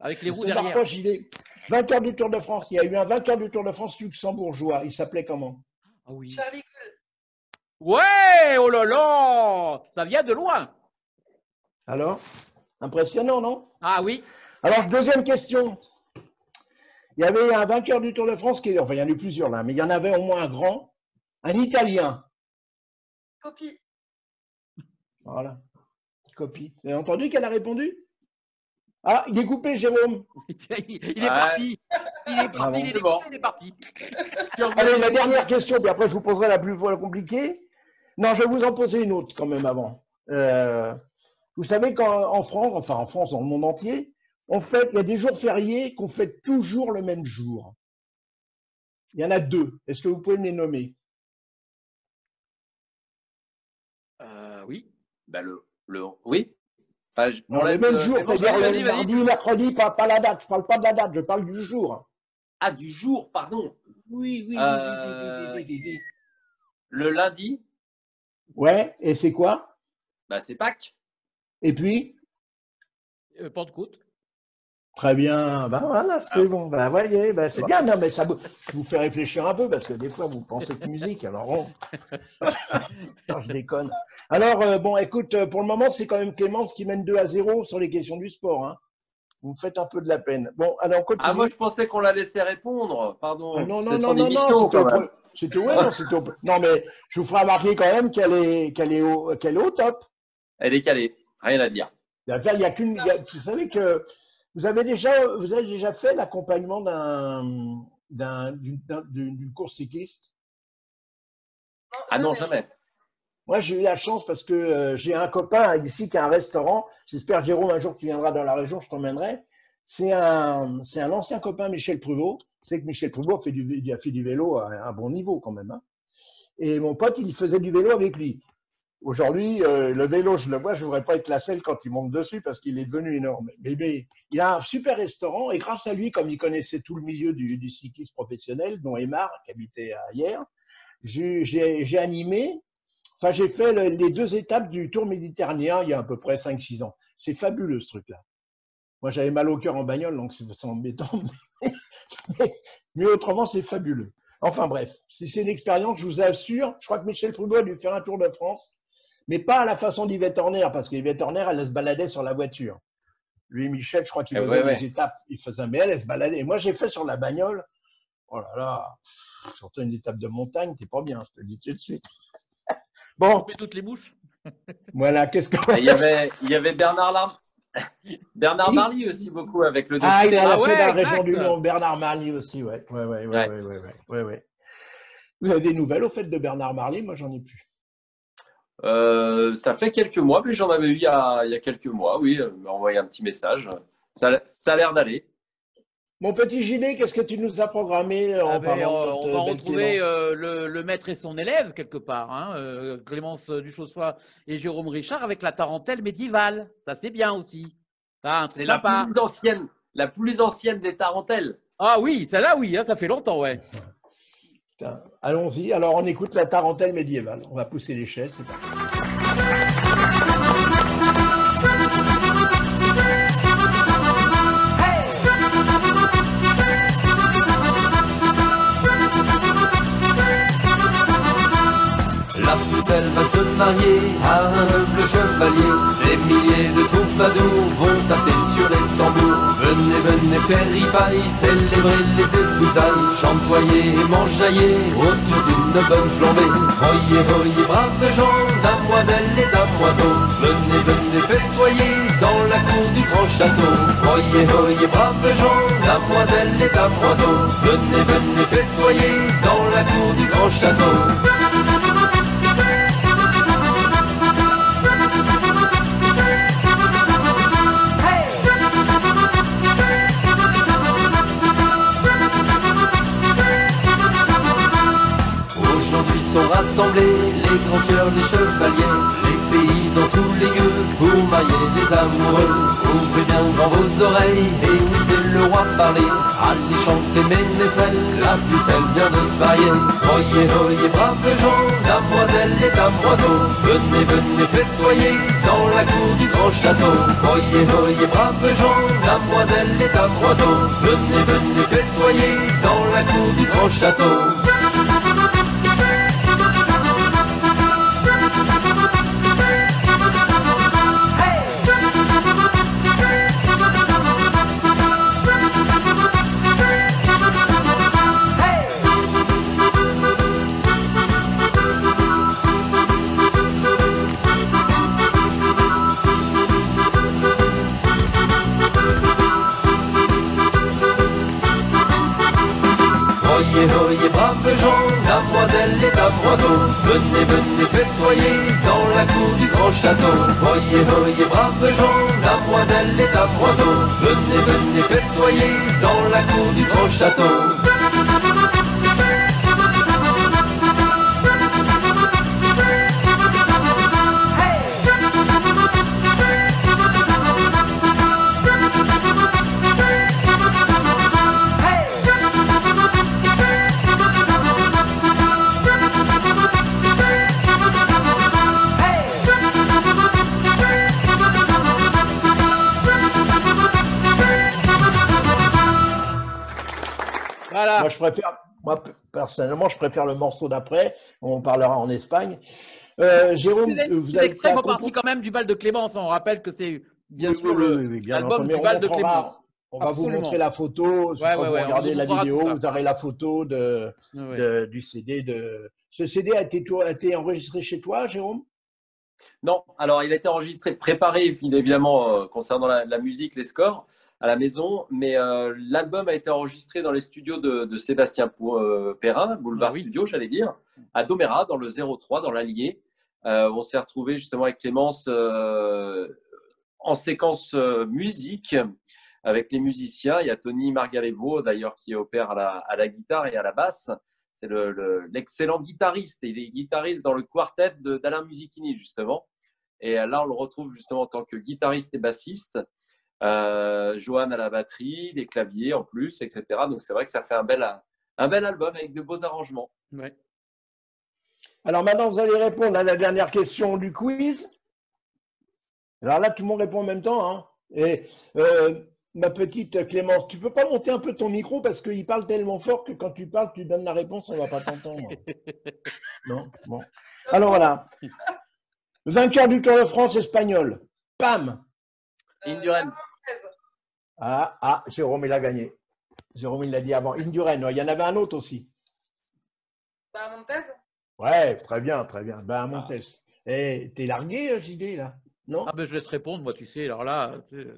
Avec les roues derrière. pas, Gilet. Vainqueur du Tour de France. Il y a eu un vainqueur du Tour de France luxembourgeois. Il s'appelait comment? Ah oui. Charlie. Ouais, oh là là Ça vient de loin. Alors? Impressionnant, non? Ah oui. Alors, deuxième question. Il y avait un vainqueur du Tour de France qui est, enfin, il y en a eu plusieurs là, mais il y en avait au moins un grand, un Italien. Copie. Voilà. Copie. Vous avez entendu qu'elle a répondu? Ah, il est coupé, Jérôme. Il est Ouais. parti. Il est Ah parti, bon. il est coupé, il est parti. Allez, la dernière question, puis après je vous poserai la plus compliquée. Non, je vais vous en poser une autre quand même avant. Euh, vous savez qu'en en France, enfin en France, dans le monde entier, on fait, il y a des jours fériés qu'on fait toujours le même jour. Il y en a deux. Est-ce que vous pouvez me les nommer? Euh, oui. Bah, le, le, oui. Bah, je- Non, on le laisse, même euh, jour, Clémence, c'est-à-dire vas-y, le vas-y, mardi, tu- mercredi, pas, pas la date. Je parle pas de la date, je parle du jour. Ah, du jour, pardon. Oui, oui, oui, Euh, oui, oui, oui, oui. Le lundi, Ouais, et c'est quoi? Bah, c'est Pâques. Et puis? Euh, Pentecôte. Très bien, ben voilà, c'est bon. Ben voyez, ben c'est bien, non, mais ça vous, je vous fais réfléchir un peu parce que des fois vous pensez que musique, alors non, je déconne. Alors, euh, bon, écoute, euh, pour le moment, c'est quand même Clémence qui mène 2 à 0 sur les questions du sport. Hein. Vous me faites un peu de la peine. Bon, alors on continue. Ah, moi, je pensais qu'on la laissait répondre. Pardon. Ah, non, non, non, non, non, c'était quand au même. pre- c'était ouais, non, c'était au- non, mais je vous ferai remarquer quand même qu'elle est, qu'elle est, au, qu'elle est au top. Elle est calée. Rien à dire. Il y a qu'une. Vous savez que vous avez déjà, vous avez déjà fait l'accompagnement d'un, d'un- d'une, d'un- d'une- d'une course cycliste? Ah non, jamais. Moi, j'ai eu la chance parce que euh, j'ai un copain ici qui a un restaurant. J'espère, Jérôme, un jour que tu viendras dans la région, je t'emmènerai. C'est un, c'est un ancien copain, Michel Pruvot. C'est que Michel Pruvot a fait du, il a fait du vélo à un bon niveau quand même. hein. Et mon pote, il faisait du vélo avec lui. Aujourd'hui, euh, le vélo, je le vois, je voudrais pas être la selle quand il monte dessus parce qu'il est devenu énorme. Mais, mais il a un super restaurant et grâce à lui, comme il connaissait tout le milieu du, du cyclisme professionnel, dont Aymar, qui habitait hier, j'ai animé, enfin j'ai fait le- les deux étapes du Tour méditerranéen il y a à peu près 5-6 ans. C'est fabuleux ce truc-là. Moi j'avais mal au cœur en bagnole, donc c'est embêtant. Mais, mais autrement, c'est fabuleux. Enfin bref, si c'est une expérience, je vous assure, je crois que Michel Trudeau a dû faire un Tour de France, mais pas à la façon d'Yvette Horner, parce qu'Yvette Horner, elle se baladait sur la voiture. Lui, Michel, je crois qu'il Eh faisait ouais, des ouais. étapes, il faisait, mais elle, elle se baladait. Et moi, j'ai fait sur la bagnole. Oh là là, surtout une étape de montagne, t'es pas bien, je te le dis tout de suite. Bon, Couper toutes les bouches? voilà, qu'est-ce que. Et il y avait, il y avait Bernard Lar- Bernard. Marly aussi beaucoup avec le Ah, il a Ah fait ouais, dans la exact. région du Nord, Bernard Marly aussi, ouais. Ouais, ouais, ouais, Ouais. ouais, ouais, ouais, ouais, ouais. Vous avez des nouvelles au fait de Bernard Marly? Moi, j'en ai plus. Euh, ça fait quelques mois, mais j'en avais eu il y a, il y a quelques mois. Oui, il m'a envoyé un petit message. Ça, ça a l'air d'aller. Mon petit gilet, qu'est-ce que tu nous as programmé en Ah ben, euh, on va retrouver Clémence euh, le, le maître et son élève quelque part, hein, euh, Clémence Duchossois et Jérôme Richard avec la tarentelle médiévale. Ça c'est bien aussi. C'est la plus ancienne, la plus ancienne des tarentelles. Ah oui, celle-là oui, hein, ça fait longtemps, ouais. Allons-y. Alors, on écoute la tarentelle médiévale. On va pousser les chaises. c'est parti. Pucelle va se marier à un noble chevalier. Des milliers de troubadours vont taper sur les tambours. Venez, venez faire ripaille, célébrer les épousailles. Chantoyer et m'enjailler autour d'une bonne flambée. Oyez, oyez, braves gens, damoiselles et damoiseaux. Venez, venez festoyer dans la cour du grand château. Oyez, oyez, braves gens, damoiselles et damoiseaux. Venez, venez festoyer dans la cour du grand château. Les grands sieurs, les chevaliers, les paysans tous les lieux pour mailler les amoureux. Ouvrez bien grand vos oreilles et laissez le roi parler. Allez chanter Ménestrel, la pucelle vient de se marier. Oyez, oyez, braves gens, damoiselle et damoiseaux, venez, venez festoyer dans la cour du grand château. Oyez, oyez, braves gens, damoiselle et damoiseaux, venez, venez festoyer dans la cour du grand château. Oyez, oyez, braves gens, damoiselles et damoiseaux, venez, venez festoyer dans la cour du grand château. Voilà. Moi, je préfère, moi, personnellement, je préfère le morceau d'après. On parlera en Espagne. Euh, Jérôme, vous avez extraits font partie quand même du bal de Clémence. On rappelle que c'est bien Oui, sûr oui, le- oui, oui, bien l'album du bal de Clémence. On va Absolument. vous montrer la photo. Ouais, quand ouais, vous ouais, regardez vous la vidéo, vous aurez la photo de, Ouais, ouais. de- du CD. De... Ce CD a été, a été enregistré chez toi, Jérôme? Non, alors il a été enregistré, préparé évidemment euh, concernant la, la musique, les scores à la maison, mais euh, l'album a été enregistré dans les studios de, de Sébastien euh, Perrin, Boulevard Ah oui. Studio, j'allais dire, à Doméra, dans le 03, dans l'Allier. Euh, on s'est retrouvé justement avec Clémence euh, en séquence musique avec les musiciens. Il y a Tony Margalevo d'ailleurs qui opère à la, à la guitare et à la basse. C'est le- le- l'excellent guitariste. Et il est guitariste dans le quartet d'Alain Musichini, justement. Et là, on le retrouve justement en tant que guitariste et bassiste. Euh, Johan à la batterie, les claviers en plus, etc. Donc c'est vrai que ça fait un bel, un bel album avec de beaux arrangements. Ouais. Alors maintenant, vous allez répondre à la dernière question du quiz. Alors là, tout le monde répond en même temps. hein. Et euh, ma petite Clémence, tu peux pas monter un peu ton micro parce qu'il parle tellement fort que quand tu parles, tu donnes la réponse, on va pas t'entendre. Non Bon. Alors voilà. Vainqueur du Tour de France espagnol. Pam Indurain. Ah, ah, Jérôme, il a gagné. Jérôme, il l'a dit avant. Indurain, il y en avait un autre aussi. Bah, Montez Ouais, très bien, très bien. Ben, Montes. Eh, t'es largué, euh, JD, là Non? Ah ben je laisse répondre, moi tu sais. Alors là, tu sais,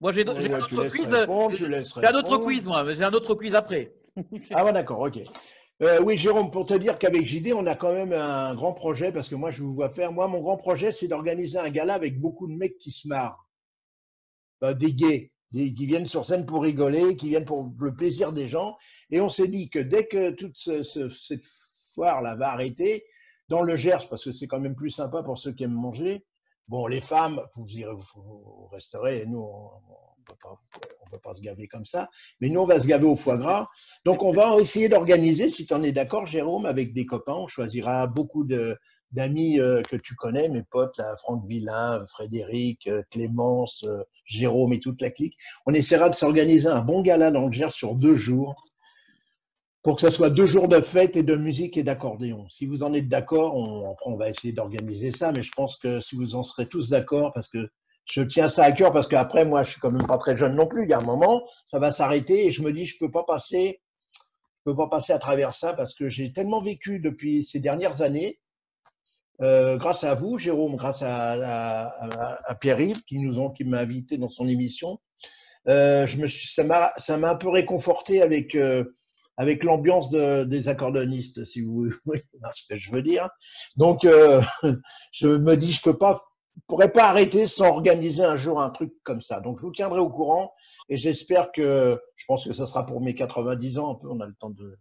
moi j'ai j'ai Ouais, un tu autre laisses quiz. répondre, euh, tu laisses J'ai un autre quiz moi, mais j'ai un autre quiz après. Ah ouais, d'accord, ok. Euh, oui, Jérôme, pour te dire qu'avec JD, on a quand même un grand projet, parce que moi, je vous vois faire. Moi, mon grand projet, c'est d'organiser un gala avec beaucoup de mecs qui se marrent. Euh, des gays, qui viennent sur scène pour rigoler, qui viennent pour le plaisir des gens. Et on s'est dit que dès que toute ce- ce- cette foire-là va arrêter, dans le Gers, parce que c'est quand même plus sympa pour ceux qui aiment manger, bon, les femmes, vous, irez, vous, resterez, nous, on ne peut pas se gaver comme ça, mais nous, on va se gaver au foie gras. Donc, on va essayer d'organiser, si tu en es d'accord, Jérôme, avec des copains. On choisira beaucoup de- d'amis euh, que tu connais, mes potes, là, Franck Villain, Frédéric, euh, Clémence, euh, Jérôme et toute la clique. On essaiera de s'organiser un bon gala dans le Gers sur deux jours pour que ce soit deux jours de fête et de musique et d'accordéon. Si vous en êtes d'accord, on, on va essayer d'organiser ça, mais je pense que si vous en serez tous d'accord, parce que je tiens ça à cœur, parce qu'après, moi, je suis quand même pas très jeune non plus. Il y a un moment, ça va s'arrêter et je me dis, je peux pas passer, je peux pas passer à travers ça parce que j'ai tellement vécu depuis ces dernières années, euh, grâce à vous, Jérôme, grâce à, à- à- Pierre-Yves qui nous ont, qui m'a invité dans son émission. Euh, je me suis, ça m'a, un peu réconforté avec euh, avec l'ambiance de- des accordonnistes, si vous voyez ce que je veux dire. Donc, euh, je me dis, je peux pas, pourrais pas arrêter sans organiser un jour un truc comme ça. Donc, je vous tiendrai au courant et j'espère que, je pense que ça sera pour mes 90 ans, un peu, on a le temps de.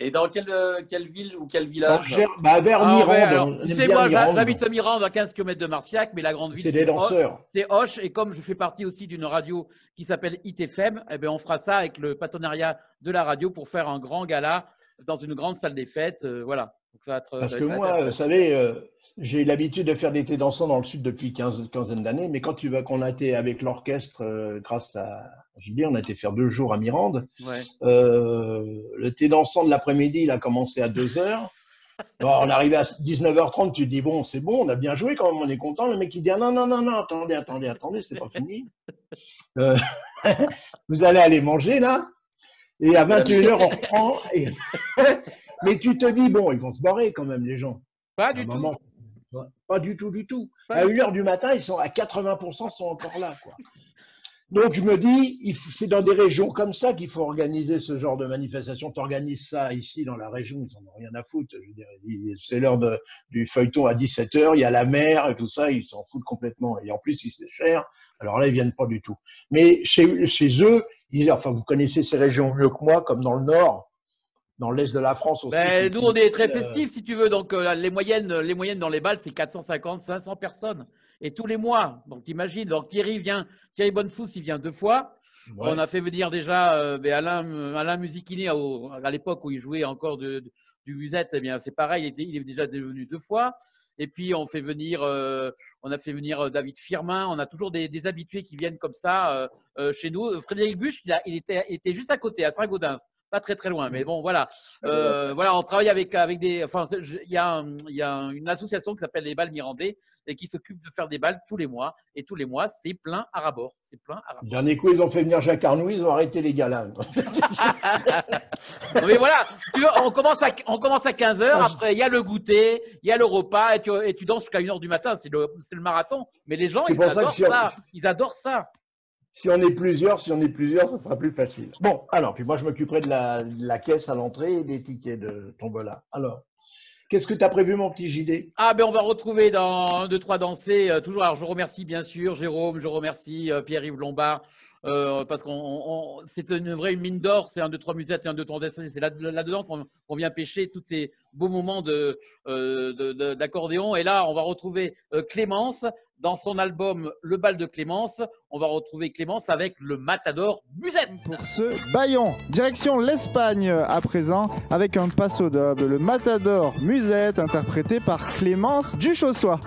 Et dans quelle, euh, quelle ville ou quel village bah, vers Ah, Mirande. ouais, tu sais, bien moi, j'habite à Mirande, à 15 km de Marciac, mais la grande ville, C'est danseurs. C'est Hoche. Et comme je fais partie aussi d'une radio qui s'appelle ITFM, eh ben, on fera ça avec le partenariat de la radio pour faire un grand gala dans une grande salle des fêtes. euh, voilà. Donc, ça va être, Parce ça que va être moi, vous savez, euh, j'ai l'habitude de faire des thés dansants dans le sud depuis 15 quinzaine d'années, mais quand tu vas qu'on a été avec l'orchestre, euh, grâce à JD, on a été faire deux jours à Mirande. Ouais. Euh, le thé dansant de l'après-midi, il a commencé à 2 heures. Bon, on arrivait à 19h30, tu te dis, bon, c'est bon, on a bien joué quand même, on est content. Le mec, il dit, ah, non, non, non, non, attendez, attendez, attendez, c'est pas fini. Euh, vous allez aller manger, là? Et à 21h, on reprend. et- Mais tu te dis, bon, ils vont se barrer quand même, les gens. Pas À du tout. moment. Pas du tout, du tout. Pas À du 1h du matin, ils sont à 80% sont encore là, quoi. Donc, je me dis, c'est dans des régions comme ça qu'il faut organiser ce genre de manifestation. Tu organises ça ici, dans la région, ils n'en ont rien à foutre. C'est l'heure du feuilleton à 17h, il y a la mer et tout ça, ils s'en foutent complètement. Et en plus, si c'est cher, alors là, ils viennent pas du tout. Mais chez, chez eux, enfin, vous connaissez ces régions mieux que moi, comme dans le nord, dans l'est de la France aussi. Ben, nous, on est très euh, festifs, si tu veux. Donc, euh, les, moyennes, les moyennes dans les balles, c'est 450, 500 personnes. Et tous les mois. Donc, t'imagines. Donc, Thierry vient, Thierry Bonnefous, il vient deux fois. ouais. On a fait venir déjà euh, ben, Alain, Alain Musichini à l'époque où il jouait encore de- de- du musette. Eh bien, c'est pareil, il, était- il est déjà devenu deux fois. Et puis, on fait venir, euh, on a fait venir euh, David Firmin. On a toujours des, habitués qui viennent comme ça euh, chez nous. Frédéric Buche, il était juste à côté, à Saint-Gaudens. Pas très très loin, mais bon, voilà. Euh, voilà, on travaille avec, avec des. Enfin, il y, a y a un- une association qui s'appelle les balles Mirandais et qui s'occupe de faire des balles tous les mois. Et tous les mois, c'est plein à rabord. C'est plein à rabord. Dernier coup, ils ont fait venir Jacques Arnoux, ils ont arrêté les. Non, mais voilà, si tu veux, on, commence à, on commence à 15h, après il y a le goûter, il y a le repas, et tu, et tu danses jusqu'à 1h du matin, c'est le, le marathon. Mais les gens, ils adorent ça. Ils adorent ça. Si on est plusieurs, si on est plusieurs, ça sera plus facile. Bon, alors, puis moi, je m'occuperai de la, caisse à l'entrée et des tickets de tombola. Alors, qu'est-ce que tu as prévu, mon petit JD Ah ben on va retrouver dans 1, 2, 3 danser. toujours, alors je remercie bien sûr Jérôme, je remercie euh, Pierre-Yves Lombard, euh, parce qu'on on- c'est une vraie mine d'or, c'est un 2, 3 musettes et un 2, 3 danser. C'est là- là-dedans qu'on vient pêcher tous ces beaux moments de, euh, d'accordéon. Et là, on va retrouver euh, Clémence dans son album Le bal de Clémence. On va retrouver Clémence avec le Matador Musette. Pour ce baillon, direction l'Espagne à présent avec un passo double, le Matador Musette interprété par Clémence Duchossois.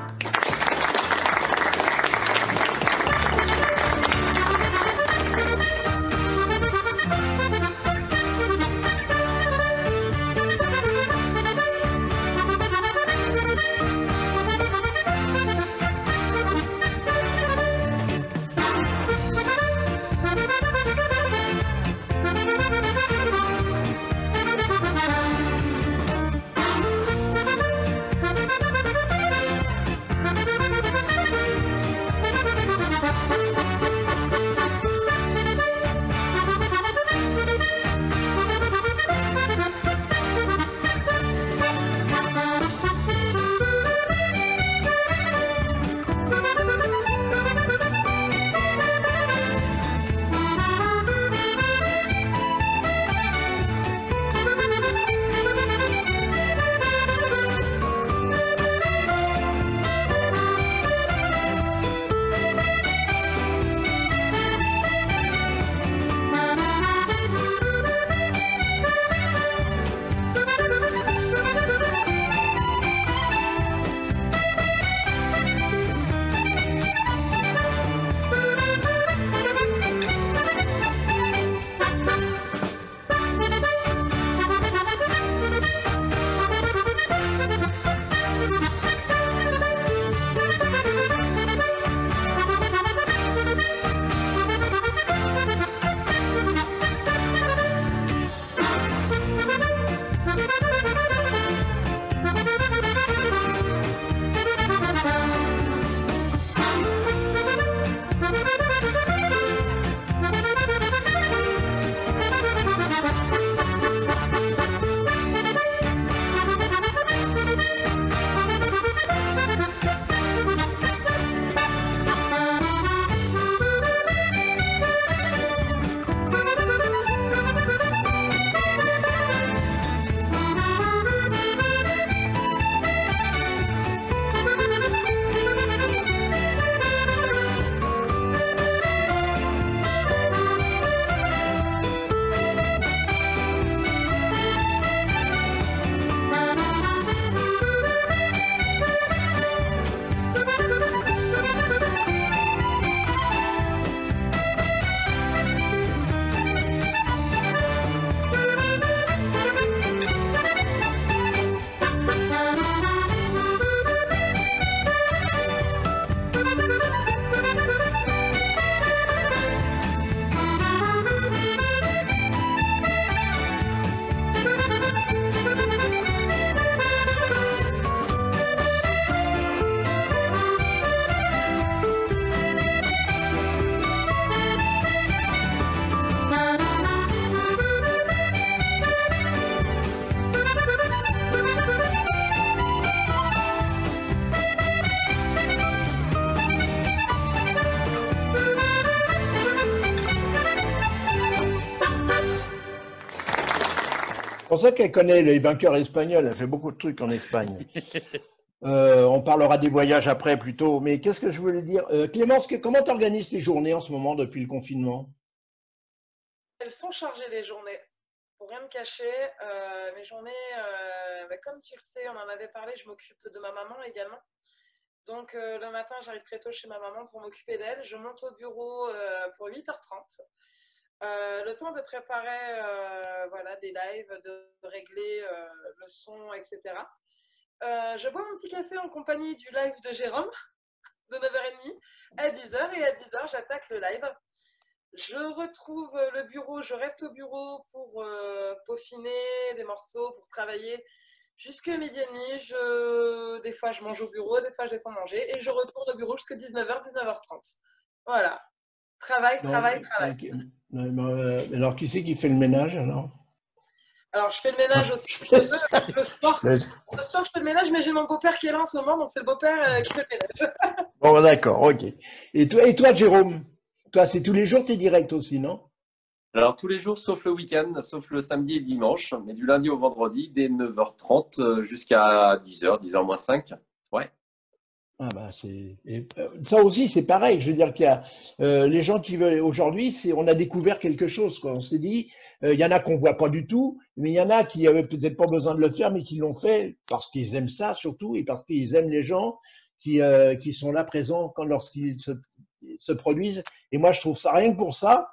Ça qu'elle connaît les vainqueurs espagnols. Elle fait beaucoup de trucs en Espagne. Euh, on parlera des voyages après plutôt. Mais qu'est-ce que je voulais dire? Euh, Clémence, que- comment tu organises tes journées en ce moment depuis le confinement? Elles sont chargées les journées. Pour rien me cacher, euh, mes journées, euh, bah, comme tu le sais, on en avait parlé, je m'occupe de ma maman également. Donc euh, le matin, j'arrive très tôt chez ma maman pour m'occuper d'elle. Je monte au bureau euh, pour 8h30. Euh, le temps de préparer euh, voilà, des lives, de régler euh, le son, etc. Je bois mon petit café en compagnie du live de Jérôme de 9h30 à 10h et à 10h, j'attaque le live. Je retrouve le bureau, je reste au bureau pour peaufiner les morceaux, pour travailler jusqu'à midi et demi. Je... Des fois, je mange au bureau, des fois, je descends manger et je retourne au bureau jusqu'à 19h, 19h30. Voilà. Travail, travail, travail. Euh, alors, qui c'est qui fait le ménage alors Alors, je fais le ménage aussi. chez eux. Le soir, Le- le soir, je fais le ménage, mais j'ai mon beau-père qui est là en ce moment, donc c'est le beau-père euh, qui fait le ménage. Bon, bah, d'accord, ok. Et toi, et toi, Jérôme? Toi, c'est tous les jours tes directs aussi, non? Alors tous les jours sauf le week-end, sauf le samedi et le dimanche, mais du lundi au vendredi dès 9h30 euh, jusqu'à 10h, 10h moins 5. Ouais. Ah bah c'est euh, ça aussi c'est pareil. Je veux dire qu'il y a euh, les gens qui veulent aujourd'hui, c'est on a découvert quelque chose. Quoi. On s'est dit, euh, il y en a qu'on voit pas du tout, mais il y en a qui avaient peut-être pas besoin de le faire, mais qui l'ont fait parce qu'ils aiment ça surtout et parce qu'ils aiment les gens qui qui sont là présents quand lorsqu'ils se, se produisent. Et moi je trouve ça rien que pour ça.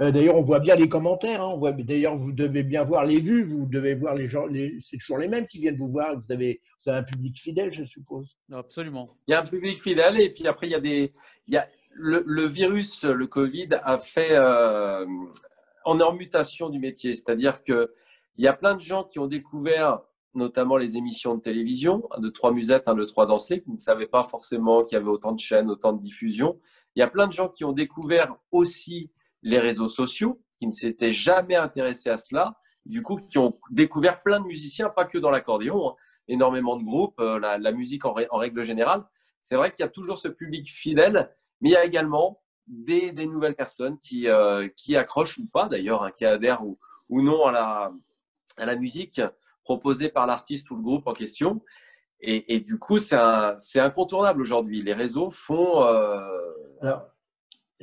Euh, D'ailleurs, on voit bien les commentaires. Hein, on voit, d'ailleurs, vous devez bien voir les vues. Vous devez voir les gens. Les, c'est toujours les mêmes qui viennent vous voir. Vous avez, vous avez un public fidèle, je suppose. Absolument. Il y a un public fidèle et puis après il y a des, il y a le, le virus, le Covid a fait, euh, on est en mutation du métier, c'est-à-dire que il y a plein de gens qui ont découvert notamment les émissions de télévision, un de trois musettes, un de trois dansées, qui ne savaient pas forcément qu'il y avait autant de chaînes, autant de diffusions. Il y a plein de gens qui ont découvert aussi les réseaux sociaux, qui ne s'étaient jamais intéressés à cela, du coup qui ont découvert plein de musiciens, pas que dans l'accordéon, hein, énormément de groupes, euh, la, musique en, règle générale. C'est vrai qu'il y a toujours ce public fidèle, mais il y a également des, nouvelles personnes qui, euh, qui accrochent ou pas d'ailleurs, hein, qui adhèrent ou, ou non à la, à la musique proposée par l'artiste ou le groupe en question. Et, du coup, c'est incontournable aujourd'hui. Les réseaux font. euh,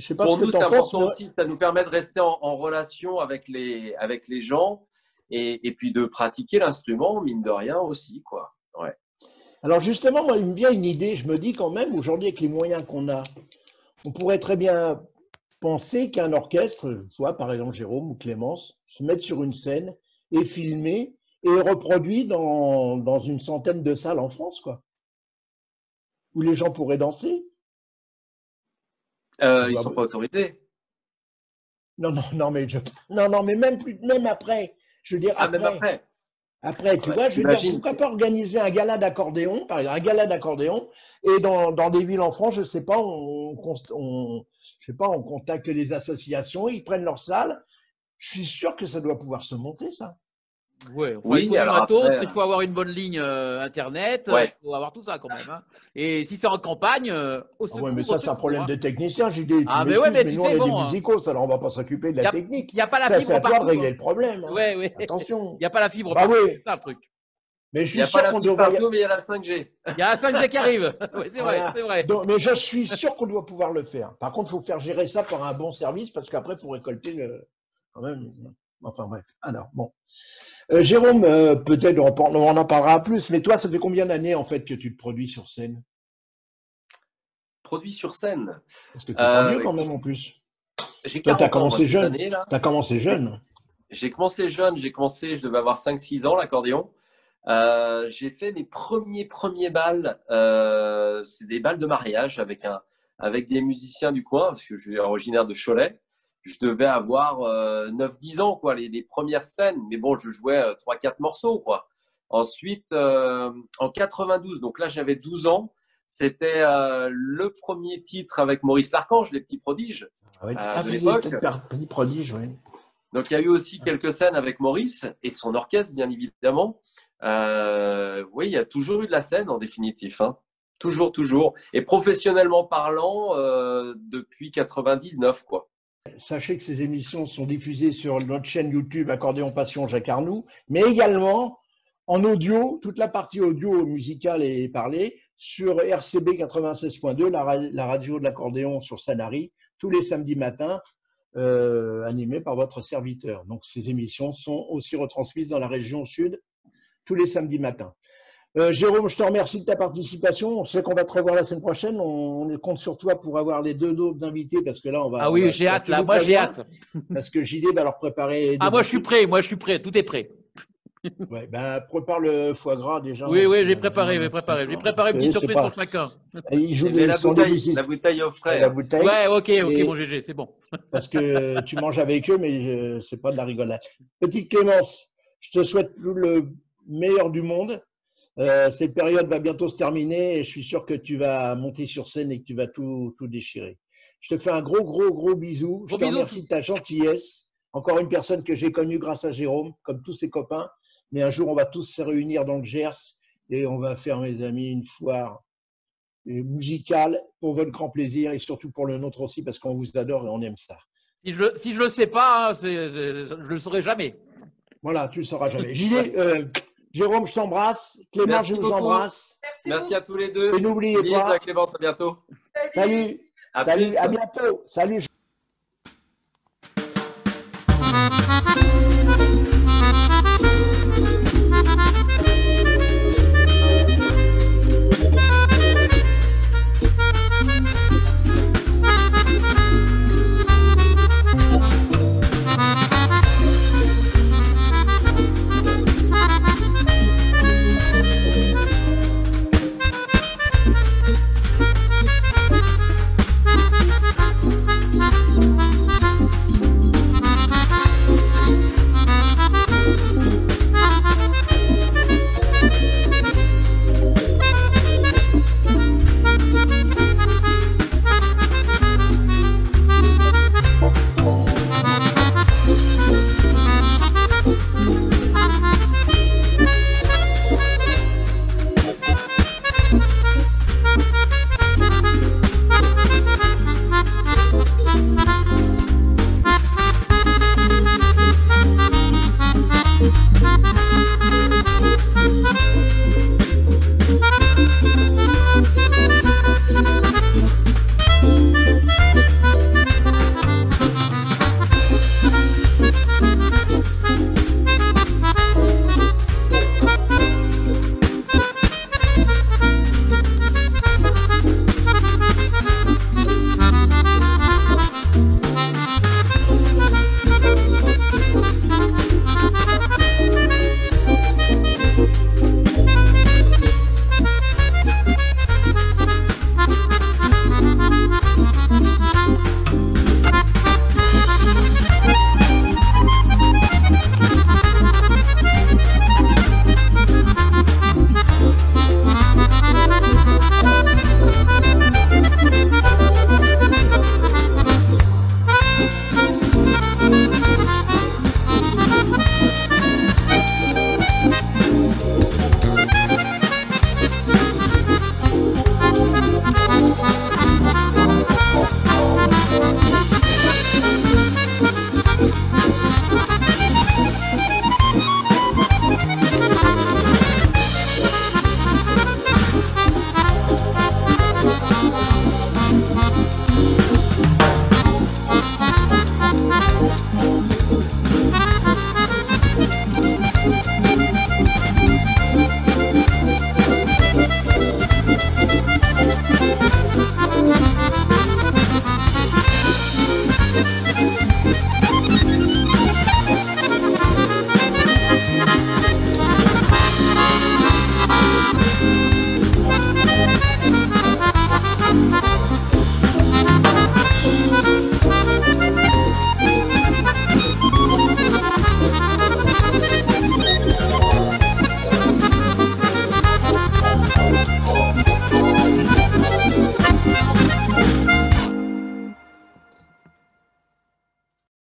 je sais pas pour ce nous, c'est important aussi. Ça nous permet de rester en, en relation avec les, avec les gens et, et puis de pratiquer l'instrument, mine de rien aussi. Quoi. Ouais. Alors justement, moi, il me vient une idée. Je me dis quand même, aujourd'hui, avec les moyens qu'on a, on pourrait très bien penser qu'un orchestre, soit par exemple Jérôme ou Clémence, se mette sur une scène et filmer et reproduit dans, dans une centaine de salles en France, quoi. Où les gens pourraient danser. Euh, ils Bah, ne sont bah. pas autorisés. Non, non, non, mais je, non, non, mais même plus, même après. Je veux dire Ah, après. même après. Après, tu Ouais, vois, je veux dire, pourquoi pas organiser un gala d'accordéon, par exemple, un gala d'accordéon, et dans, dans des villes en France, je sais pas, on, on- je sais pas, on contacte les associations, ils prennent leur salle. Je suis sûr que ça doit pouvoir se monter, ça. Ouais, enfin, Oui, il faut du matos, après, il faut avoir une bonne ligne euh, internet, euh, Ouais. il faut avoir tout ça quand même. hein. Et si c'est en campagne, euh, au Ah secours, ouais, mais ça, c'est un problème hein. de technicien. J'ai des, Ah, mais ouais, m'excuses, mais tu nous, sais, on bon, des hein. musicos, alors on va pas s'occuper de la Y a- technique. Il n'y a pas la Ça, fibre c'est à toi de partout. régler hein. le problème. hein. Ouais, ouais. Attention. Il n'y a pas la fibre Bah oui. C'est ça le truc. Mais je Il suis n'y a sûr pas la qu'on fibre partout, mais il y a la 5G. Il y a un 5G qui arrive. Ouais, c'est vrai, c'est vrai. Donc, mais je suis sûr qu'on doit pouvoir le faire. Par contre, il faut faire gérer ça par un bon service parce qu'après, il faut récolter le. Quand même. Enfin bref. Alors, bon. Euh, Jérôme, euh, peut-être on, en parlera plus, mais toi, ça fait combien d'années en fait que tu te produis sur scène? Produit sur scène? Parce que tu es Euh, vieux quand même en plus. J'ai Toi, 40 t'as ans moi, commencé jeune. Tu as commencé jeune. J'ai commencé jeune, j'ai commencé, je devais avoir 5-6 ans, l'accordéon. Euh, j'ai fait mes premiers, premiers balles, c'est des balles de mariage avec, un, avec des musiciens du coin, parce que je suis originaire de Cholet. Je devais avoir euh, 9-10 ans, quoi, les, les premières scènes, mais bon, je jouais euh, 3-4 morceaux, quoi. Ensuite, euh, en 92, donc là j'avais 12 ans, c'était euh, le premier titre avec Maurice Larchange, Les Petits Prodiges. Ah, ouais. Euh, Ah, de oui, l'époque. peut-être petit prodige, oui. Donc il y a eu aussi quelques scènes avec Maurice et son orchestre, bien évidemment. Euh, oui, il y a toujours eu de la scène en définitif. hein. Toujours, toujours. Et professionnellement parlant, euh, depuis 99, quoi. Sachez que ces émissions sont diffusées sur notre chaîne YouTube Accordéon Passion Jacques Arnoux, mais également en audio, toute la partie audio musicale et parlée sur RCB 96.2, la, la radio de l'accordéon sur Sanary, tous les samedis matins, euh, animée par votre serviteur. Donc ces émissions sont aussi retransmises dans la région sud tous les samedis matins. Euh, Jérôme, je te remercie de ta participation. On sait qu'on va te revoir la semaine prochaine. On, on compte sur toi pour avoir les deux daubes d'invités parce que là, on va. Ah oui, j'ai hâte, là. Moi, j'ai hâte. Parce que JD va leur préparer. Ah, moi, je suis prêt. Moi, je suis prêt. Tout est prêt. Ouais, ben, prépare le foie gras déjà. Oui, oui, j'ai préparé, j'ai préparé. J'ai préparé une petite surprise pour chacun. Il joue Et des la bouteille, la bouteille au frais. La hein. bouteille. Ouais, ok, ok, mon GG, c'est bon. parce que tu manges avec eux, mais c'est pas de la rigolade. Petite Clémence, je te souhaite tout le meilleur du monde. Euh, cette période va bientôt se terminer et je suis sûr que tu vas monter sur scène et que tu vas tout, tout déchirer. Je te fais un gros, gros, gros bisou. je Gros te bisous. remercie de ta gentillesse. Encore une personne que j'ai connue grâce à Jérôme, comme tous ses copains. Mais un jour, on va tous se réunir dans le Gers et on va faire, mes amis, une foire musicale pour votre grand plaisir et surtout pour le nôtre aussi parce qu'on vous adore et on aime ça. Si je si je le sais pas, hein, je le saurai jamais. Voilà, tu ne le sauras jamais. Gilet, euh, Jérôme, je t'embrasse. Clément, Merci je vous beaucoup. embrasse. Merci, Merci à tous les deux. Et n'oubliez Bisous pas, à Clémence, à bientôt. salut, À salut, à bientôt. Salut.